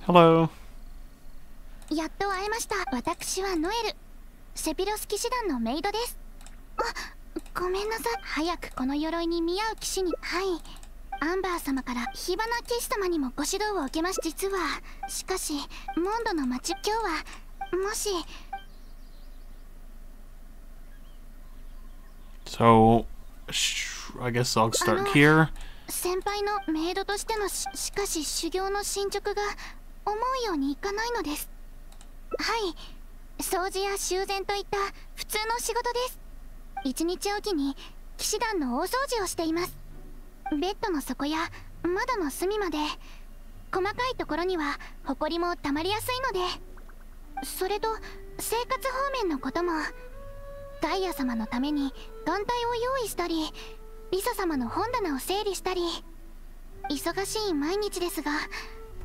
Hello. やっと会えました。私はノエル。セピロス騎士団のメイドです。あごめんなさい。早くこの鎧に見合う騎士に。はい。アンバー様から火花騎士様にもご指導を受けます。実は。しかしモンドの町今日はもし。So, I guess I'll start here. 先輩のメイドとしてのししかし修行の進捗が思うようにいかないのです。はい。掃除や修繕といった普通の仕事です。一日おきに騎士団の大掃除をしています。ベッドの底や窓の隅まで細かいところにはホコリもたまりやすいのでそれと生活方面のこともガイア様のために眼帯を用意したりリサ様の本棚を整理したり忙しい毎日ですが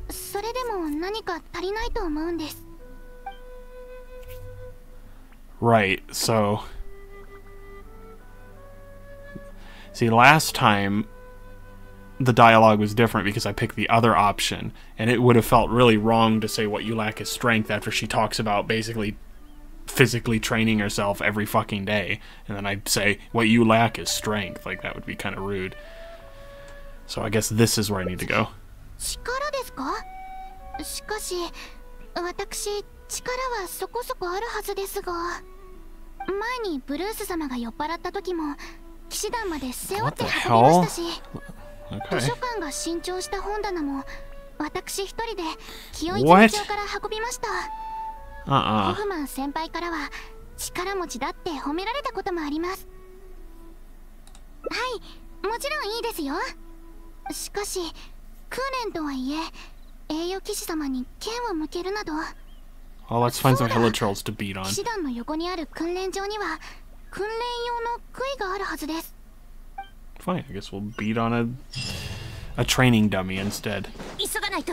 それでも何か足りないと思うんです Right, so. See, last time the dialogue was different because I picked the other option, and it would have felt really wrong to say what you lack is strength after she talks about basically physically training herself every fucking day, and then I'd say what you lack is strength. Like, that would be kind of rude. So I guess this is where I need to go. 力ですか？しかし私力はそこそこあるはずですが前にブルース様が酔っ払った時も騎士団まで背負って運びましたし.図書館が新調した本棚も私一人で清井 What? 町長から運びました Uh ホ uh. フマン先輩からは力持ちだって褒められたこともありますはいもちろんいいですよしかし訓練とはいえ栄誉騎士様に剣を向けるなど Well, let's find some hilichurls to beat on. 騎士団の横にある訓練場には訓練用の杭があるはずです Fine, I guess we'll beat on a a training dummy instead. 急がないと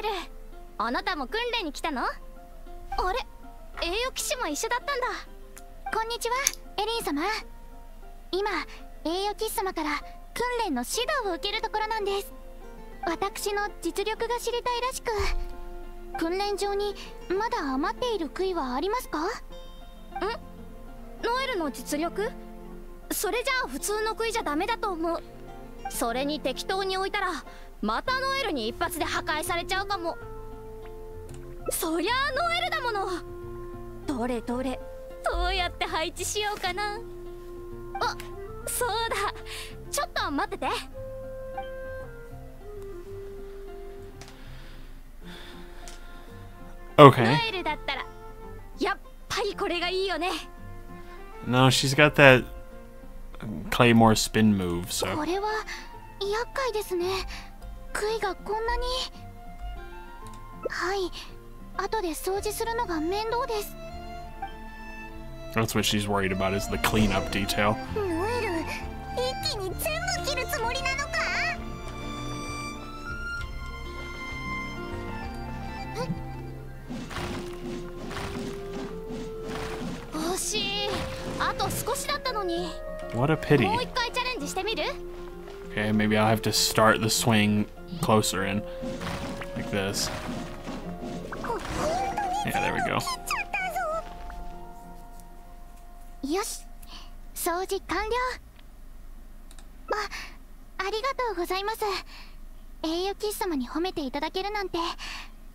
エルあなたも訓練に来たの？あれ？栄誉騎士も一緒だったんだ。こんにちはエリン様。今栄誉騎士様から訓練の指導を受けるところなんです。私の実力が知りたいらしく。訓練場にまだ余っている杭はありますか？ん？ノエルの実力？それじゃあ普通の杭じゃダメだと思う。それに適当に置いたらまたノエルに一発で破壊されちゃうかも。そりゃあノエルだもの。どれどれ。どうやって配置しようかな。あそうだ。ちょっと待ってて。ノエルだったらやっぱりこれがいいよね。No, she's got that Claymore spin move, so. これは厄介ですね。杭がこんなにはい後で掃除するのが面倒です That's what she's worried about is the cleanup detail. ノエル一気に全部切るつもりなのか惜しいあと少しだったのに What a pity. もう一回チャレンジしてみる Okay, maybe I'll have to start the swing closer in. Like this. Yeah, there we go. よし掃除完了あありがとうございます栄誉キス様に褒めていただけるなんて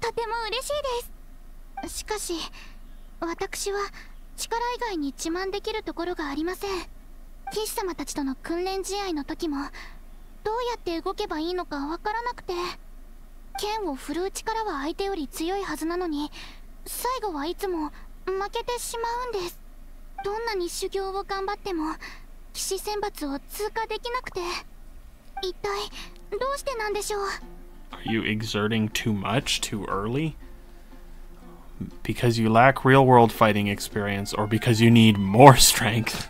とても嬉しいですしかし私は力以外に自慢できるところがありませんキス様たちとの訓練試合の時もどうやって動けばいいのかわからなくて剣を振るう力は相手より強いはずなのに最後はいつも負けてしまうんですどんなに修行を頑張っても騎士選抜を通過できなくて一体どうしてなんでしょう Are you exerting too much too early? Because you lack real world fighting experience or because you need more strength?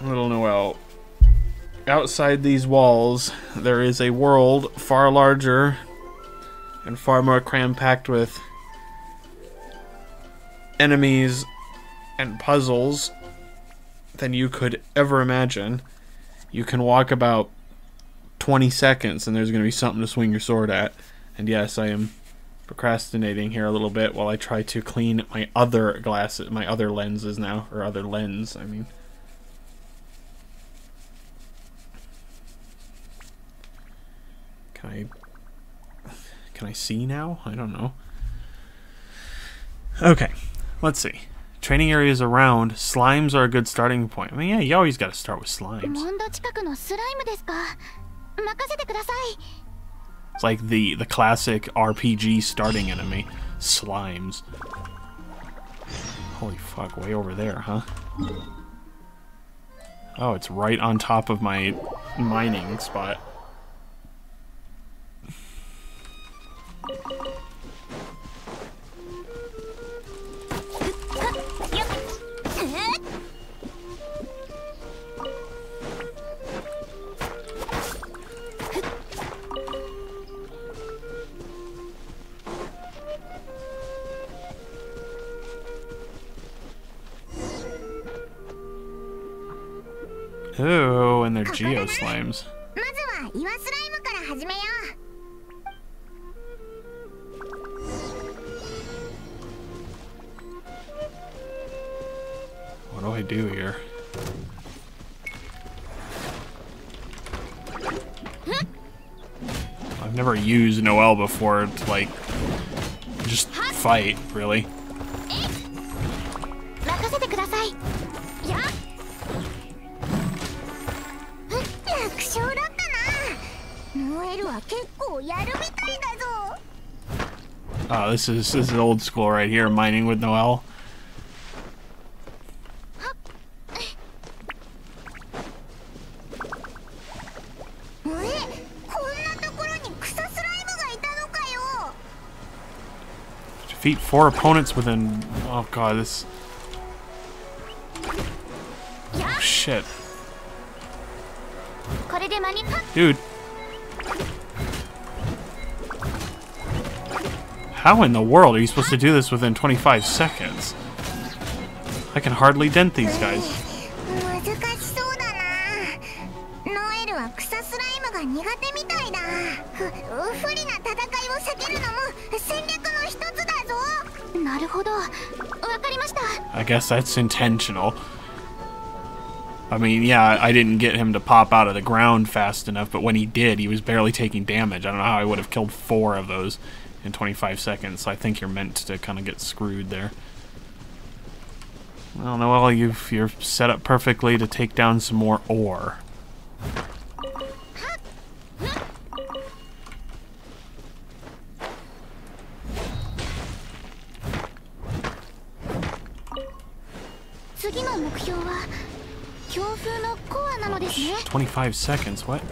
little Noelle. Outside these walls, there is a world far larger and far more cram packed with enemies and puzzles than you could ever imagine. You can walk about 20 seconds and there's going to be something to swing your sword at. And yes, I am procrastinating here a little bit while I try to clean my other glasses, my other lenses now, or other lens, I mean. Can I... Can I see now? I don't know. Okay, let's see. Training areas around. Slimes are a good starting point. I mean, yeah, you always gotta start with slimes. It's like the, the classic RPG starting enemy. Slimes. Holy fuck, way over there, huh? Oh, it's right on top of my mining spot. Ooh, and they're geo slimes. What do I do here? I've never used Noelle before to, like, just fight, really. Oh, this is this is old school right here, mining with Noelle. defeat four opponents within... Oh god, this... Oh, shit. Dude. How in the world are you supposed to do this within 25 seconds? I can hardly dent these guys. Guess that's intentional. I mean, yeah, I didn't get him to pop out of the ground fast enough, but when he did, he was barely taking damage. I don't know how I would have killed four of those in 25 seconds, so I think you're meant to kind of get screwed there. Well, Noelle, you've, you're set up perfectly to take down some more ore. 25 seconds. What?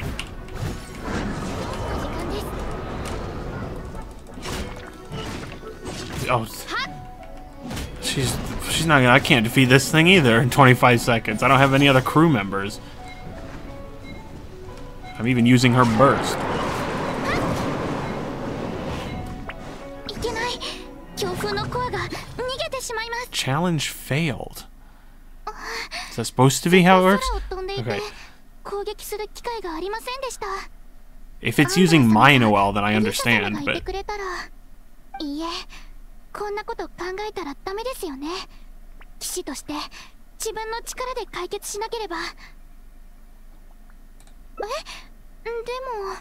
Oh. She's she's not gonna I can't defeat this thing either in 25 seconds. I don't have any other crew members. I'm even using her burst. Challenge failed. Is that supposed to be how it works? Okay. 攻撃する機会がありませんでした。If it's using my Noel, then I understand. But いえ。こんなこと考えたらダメですよね。騎士として自分の力で解決しなければ。え？でも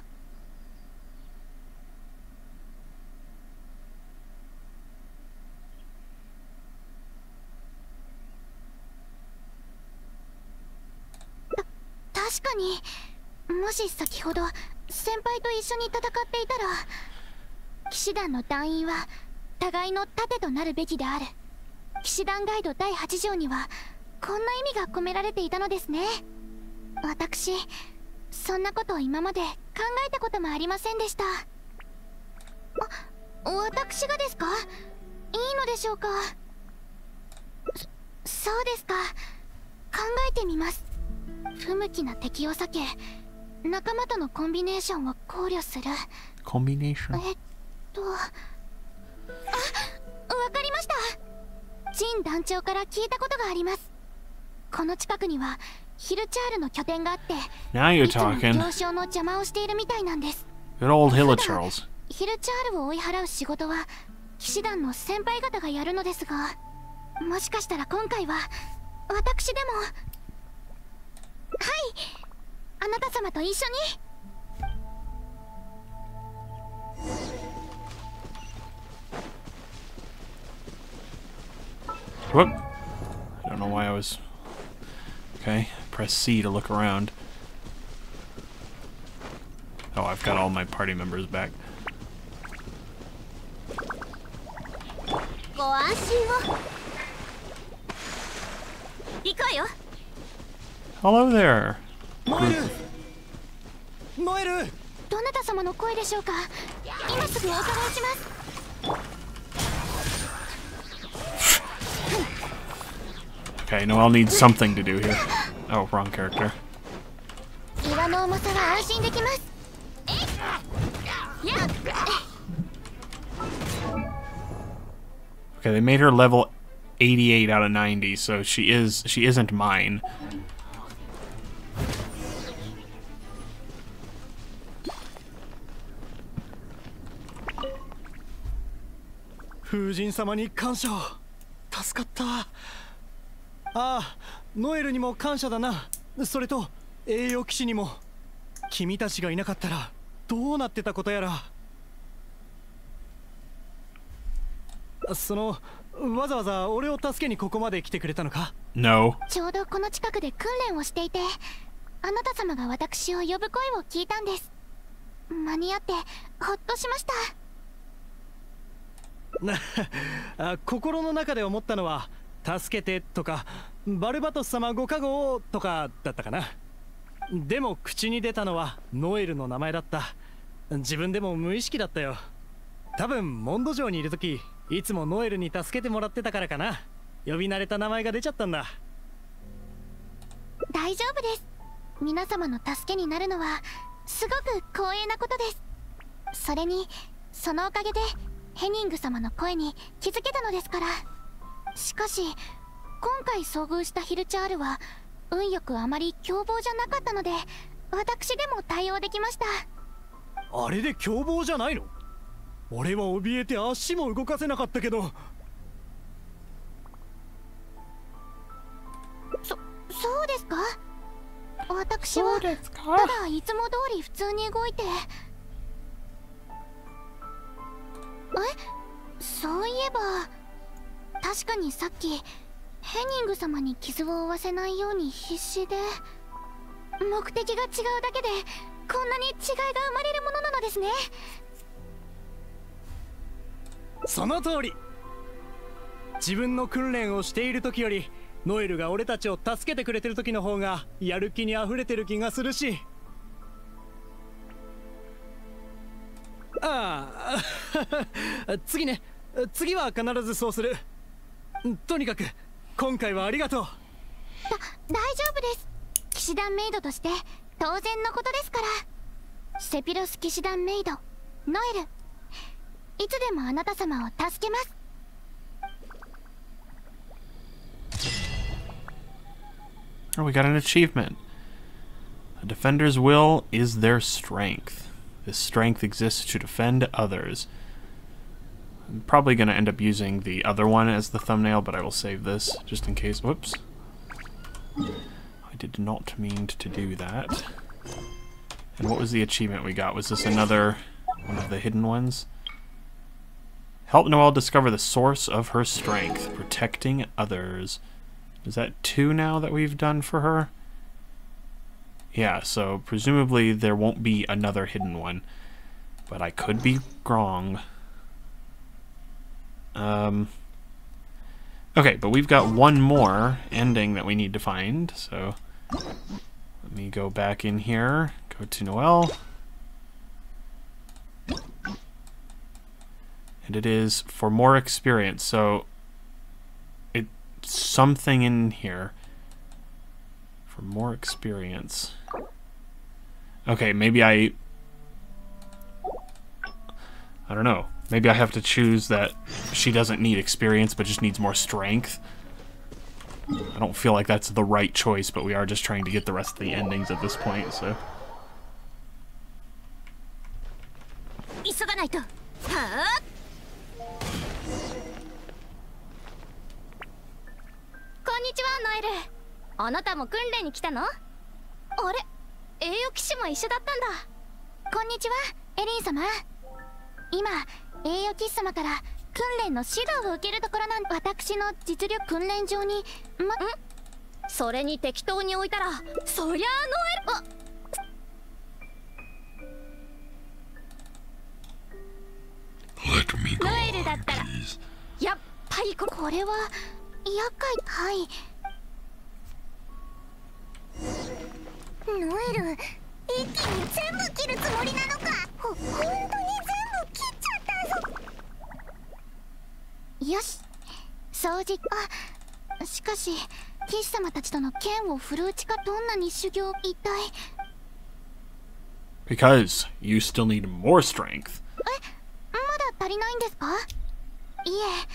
確かに。もし先ほど先輩と一緒に戦っていたら騎士団の団員は互いの盾となるべきである。騎士団ガイド第8条にはこんな意味が込められていたのですね。私そんなことを今まで考えたこともありませんでした。あ私がですか？いいのでしょうか？そそうですか。考えてみます。不向きな敵を避け仲間とのコンビネーションを考慮する combination. えっとあわかりましたジン団長から聞いたことがありますこの近くにはヒルチャールの拠点があって Now you're いつも.行商の邪魔をしているみたいなんです Good old Hilichurls. ヒルチャールを追い払う仕事は騎士団の先輩方がやるのですがもしかしたら今回は私でもはいあなた様と一緒に Whoop. I don't know why I was. Okay, press C to look around. Oh, I've got all my party members back. ご安心を行くわよ Hello there. 燃えるどなた様の声でしょうか今すぐお伺いします Okay, Noelle needs something to do here. Oh, wrong character. Okay, they made her level 88 out of 90, so she is she isn't mine. 風神様に感謝助かった。ああノエルにも感謝だな。それと栄養騎士にも。君たちがいなかったらどうなってたことやら。そのわざわざ俺を助けにここまで来てくれたのか？No. ちょうどこの近くで訓練をしていてあなた様が私を呼ぶ声を聞いたんです。間に合ってほっとしました。な あ心の中で思ったのは「助けて」とか「バルバトス様ご加護を」とかだったかな。でも口に出たのはノエルの名前だった。自分でも無意識だったよ。多分モンド城にいる時いつもノエルに助けてもらってたからかな。呼び慣れた名前が出ちゃったんだ。大丈夫です皆様の助けになるのはすごく光栄なことです。それにそのおかげでヘニング様の声に気づけたのですから。しかし今回遭遇したヒルチャールは運よくあまり凶暴じゃなかったので私でも対応できました。あれで凶暴じゃないの？俺は怯えて足も動かせなかったけど。そそうですか？私はただいつも通り普通に動いて。え？そういえば確かにさっきヘニング様に傷を負わせないように必死で目的が違うだけでこんなに違いが生まれるものなのですね。その通り。自分の訓練をしている時よりノエルが俺たちを助けてくれてる時の方がやる気にあふれてる気がするし。ああ 次ね。次は必ずそうする。とにかく今回はありがとう。だ大丈夫です。騎士団メイドとして当然のことですから。セピロス騎士団メイドノエル。いつでもあなた様を助けます。Oh, we got an achievement. A defender's will is their strength. This strength exists to defend others. I'm probably going to end up using the other one as the thumbnail, but I will save this just in case. Whoops. I did not mean to do that. And what was the achievement we got? Was this another one of the hidden ones? Help Noelle discover the source of her strength, protecting others. Is that two now that we've done for her? Yeah, so presumably there won't be another hidden one. But I could be wrong. Um, okay, but we've got one more ending that we need to find, so let me go back in here, go to Noelle. And it is for more experience, so something in here for more experience. Okay, maybe I... I don't know. Maybe I have to choose that she doesn't need experience, but just needs more strength. I don't feel like that's the right choice, but we are just trying to get the rest of the endings at this point, so... にちはノエル。あなたも訓練に来たの？あれ？栄誉騎士も一緒だったんだ。こんにちはエリン様。今栄誉騎士様から訓練の指導を受けるところなん私の実力訓練場に。まん？それに適当に置いたらそりゃあノエル。ノエルだったらやっぱりここれは厄介はいノエル一気に全部切るつもりなのか。ほ本当に全部切っちゃったぞ。よし。掃除。あしかし騎士様たちとの剣を振るうちかどんなに修行一体 Because you still need more strength. えまだ足りないんですか？いえ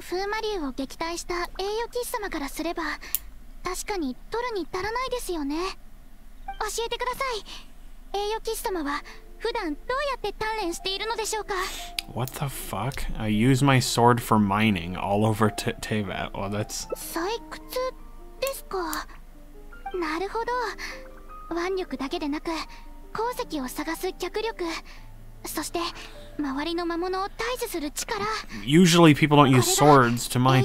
風魔竜を撃退した栄誉騎士様からすれば確かに取るに足らないですよね。教えてください。栄誉騎士様は普段どうやって鍛錬しているのでしょうか？What the fuck? I use my sword for mining all over Tevat. Well, that's... 採掘ですか？なるほど。腕力だけでなく鉱石を探す脚力。そして Usually people don't use swords to mine.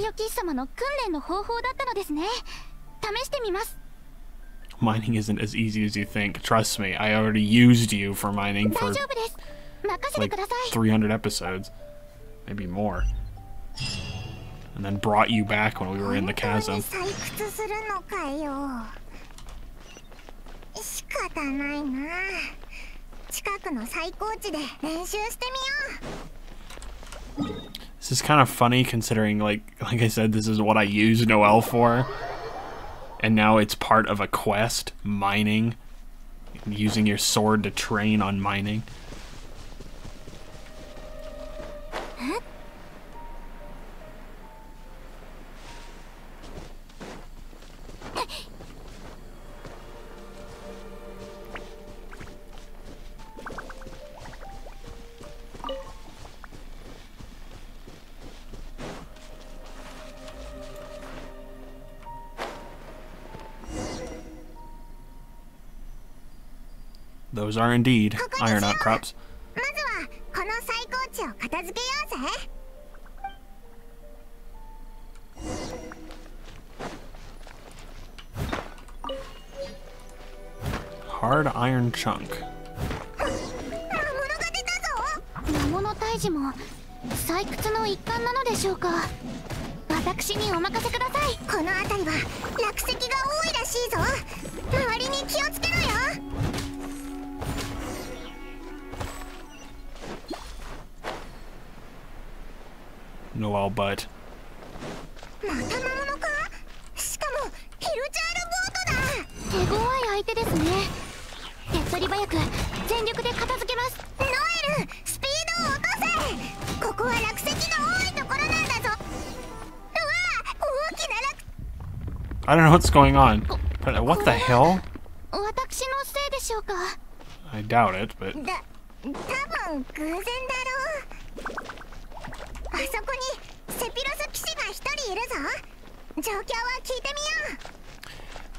Mining isn't as easy as you think. Trust me, I already used you for mining for like 300 episodes. Maybe more. And then brought you back when we were in the chasm. 仕方ないな。近くの最高地で練習してみよう This is kind of funny considering, like, like I said, this is what I use Noel for, and now it's part of a quest, mining, using your sword to train on mining. Those are indeed iron outcrops. まずはこの最高値を片付けようぜ。Hard iron chunk. 魔物退治も採掘の一環なのでしょうか。私にお任せください。この辺りは落石が多いらしいぞ。周りに気をつけろよ No, I but. I don't know what's going on. But what the hell? I doubt it, but...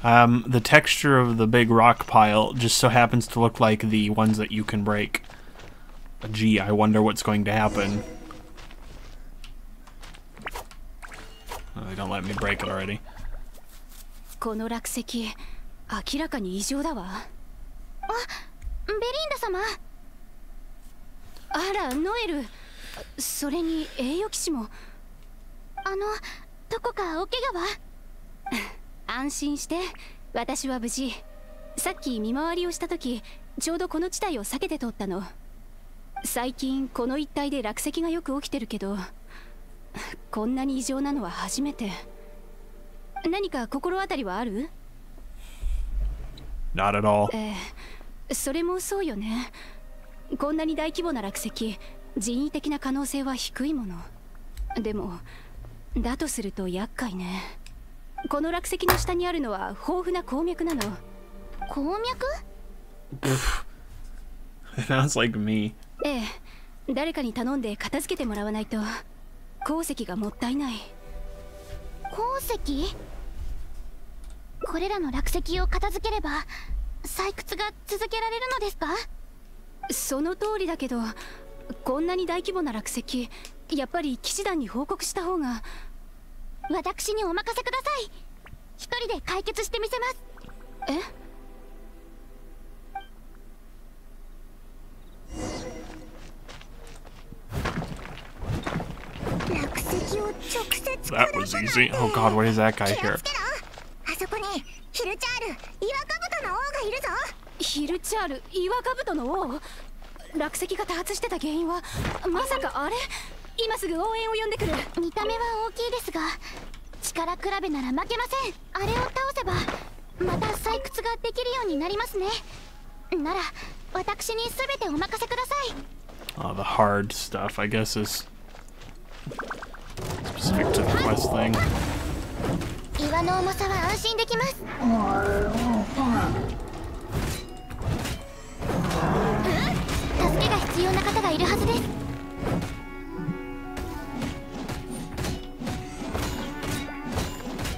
um, the texture of the big rock pile just so happens to look like the ones that you can break. Gee, I wonder what's going to happen. Oh, they don't let me break it already. この落石明らかに異常だわあベリンダ様あらノエルそれに栄誉騎士もあのどこかお怪我は？安心して。私は無事。さっき見回りをした時ちょうどこの地帯を避けて通ったの。最近この一帯で落石がよく起きてるけどこんなに異常なのは初めて。何か心当たりはある？Not at all. ええ。それもそうよね。こんなに大規模な落石人為的な可能性は低いもの。でもだとすると厄介ね。この落石の下にあるのは豊富な鉱脈なの。鉱脈？It sounds like me. ええ。誰かに頼んで片付けてもらわないと。鉱石がもったいない。鉱石？これらの落石を片付ければ採掘が続けられるのですか？その通りだけどこんなに大規模な落石やっぱり騎士団に報告した方が。私にお任せください。一人で解決してみせます。え？落石を直接 That was easy. Oh god, what is that guy here? つけろ。あそこにヒルチャール岩カブトの王がいるぞ。ヒルチャール岩カブトの王？落石が多発してた原因はまさかあれ？今すぐ応援を呼んでくる。見た目は大きいですが力比べなら負けません。あれを倒せばまた採掘ができるようになりますね。なら私に全てお任せください。Oh, the hard stuff, I guess, is specific to the quest thing. 岩の重さは安心できます。助けが必要な方がいるはずです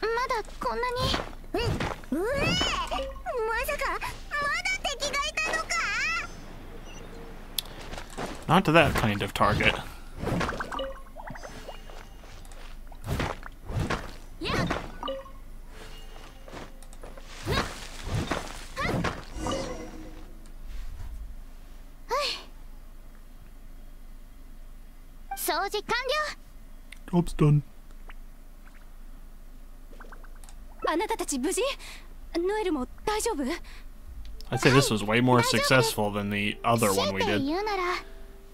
まだこんなにえうえまさかまだ敵がいたのか Not to that kind of target. やっふっはっはい掃除完了 Job's done. 無事ノエルも大丈夫 I'd say this was way more successful than the other 強 one い we て did.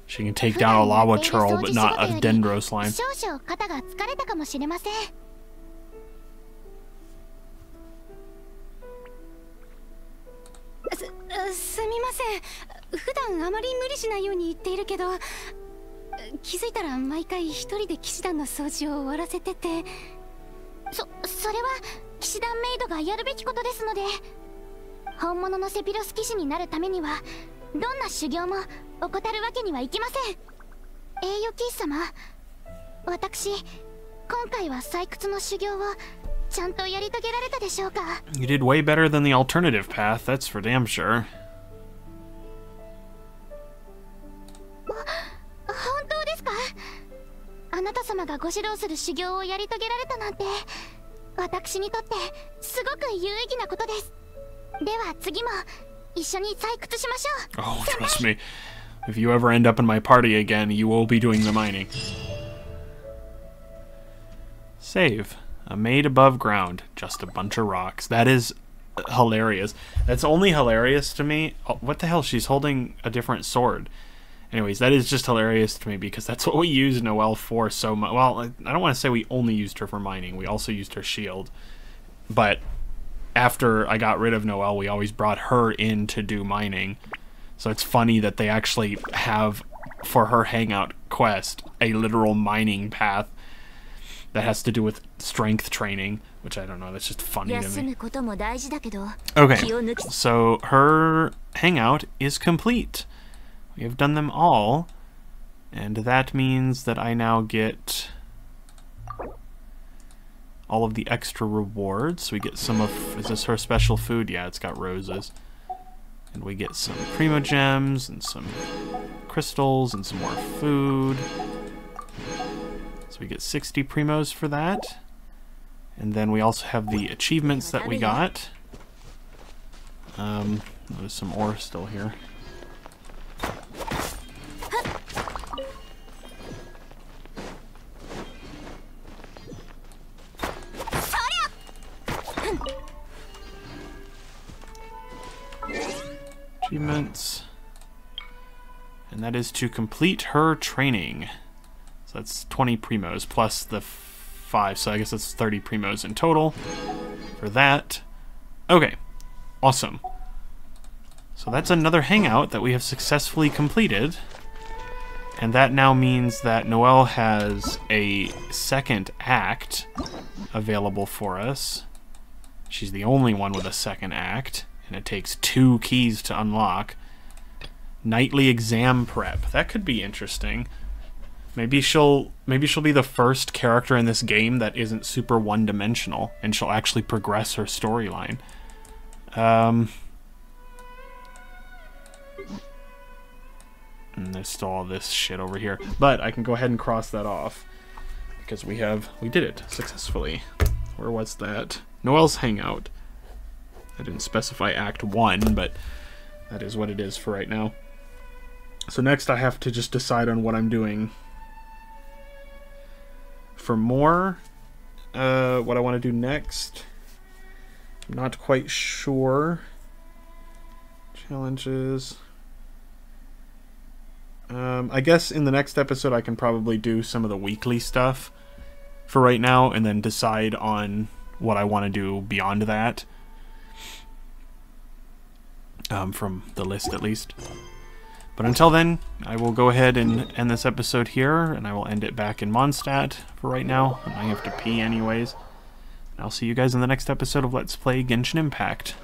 She can take down a lava churl, but not a dendro slime. 少々肩が疲れたかもしれませんすすみません普段あまり無理しないように言っているけど気づいたら毎回一人で騎士団の掃除を終わらせててそそれは騎士団メイドがやるべきことですので本物のセピロス騎士になるためにはどんな修行も怠るわけにはいきません。栄誉騎士様私今回は採掘の修行をちゃんとやり遂げられたでしょうか？You did way better than the alternative path, that's for damn sure. 本当ですか？あなた様がご指導する修行をやり遂げられたなんて私にとってすごく有意義なことですでは次も一緒に採掘しましょう Oh, trust me. If you ever end up in my party again, you will be doing the mining. Save. A maid above ground. Just a bunch of rocks. That is hilarious. That's only hilarious to me. Oh, what the hell? She's holding a different sword. Anyways, that is just hilarious to me because that's what we use Noelle for so much. Well, I don't want to say we only used her for mining. We also used her shield. But after I got rid of Noelle, we always brought her in to do mining. So it's funny that they actually have, for her hangout quest, a literal mining path that has to do with strength training, which I don't know, that's just funny to me. Okay, so her hangout is complete. We have done them all, and that means that I now get all of the extra rewards. We get some of, is this her special food? Yeah, it's got roses. And we get some Primogems and some crystals and some more food. So we get 60 primos for that. And then we also have the achievements that we got. Um, there's some ore still here. And that is to complete her training. So that's 20 primos plus the 5, so I guess that's 30 primos in total for that. Okay, awesome. So that's another hangout that we have successfully completed. And that now means that Noelle has a second act available for us. She's the only one with a second act, and it takes two keys to unlock. Nightly exam prep. That could be interesting. Maybe she'll maybe she'll be the first character in this game that isn't super one-dimensional and she'll actually progress her storyline. Um and there's still all this shit over here. But I can go ahead and cross that off because we have we did it successfully. Where was that? Noelle's hangout. I didn't specify act 1, but that is what it is for right now. So next I have to just decide on what I'm doing for more. Uh, what I want to do next. I'm not quite sure. Challenges. Um, I guess in the next episode I can probably do some of the weekly stuff for right now and then decide on what I want to do beyond that. Um, from the list at least. But until then, I will go ahead and end this episode here, and I will end it back in Mondstadt for right now. I have to pee anyways. I'll see you guys in the next episode of Let's Play Genshin Impact.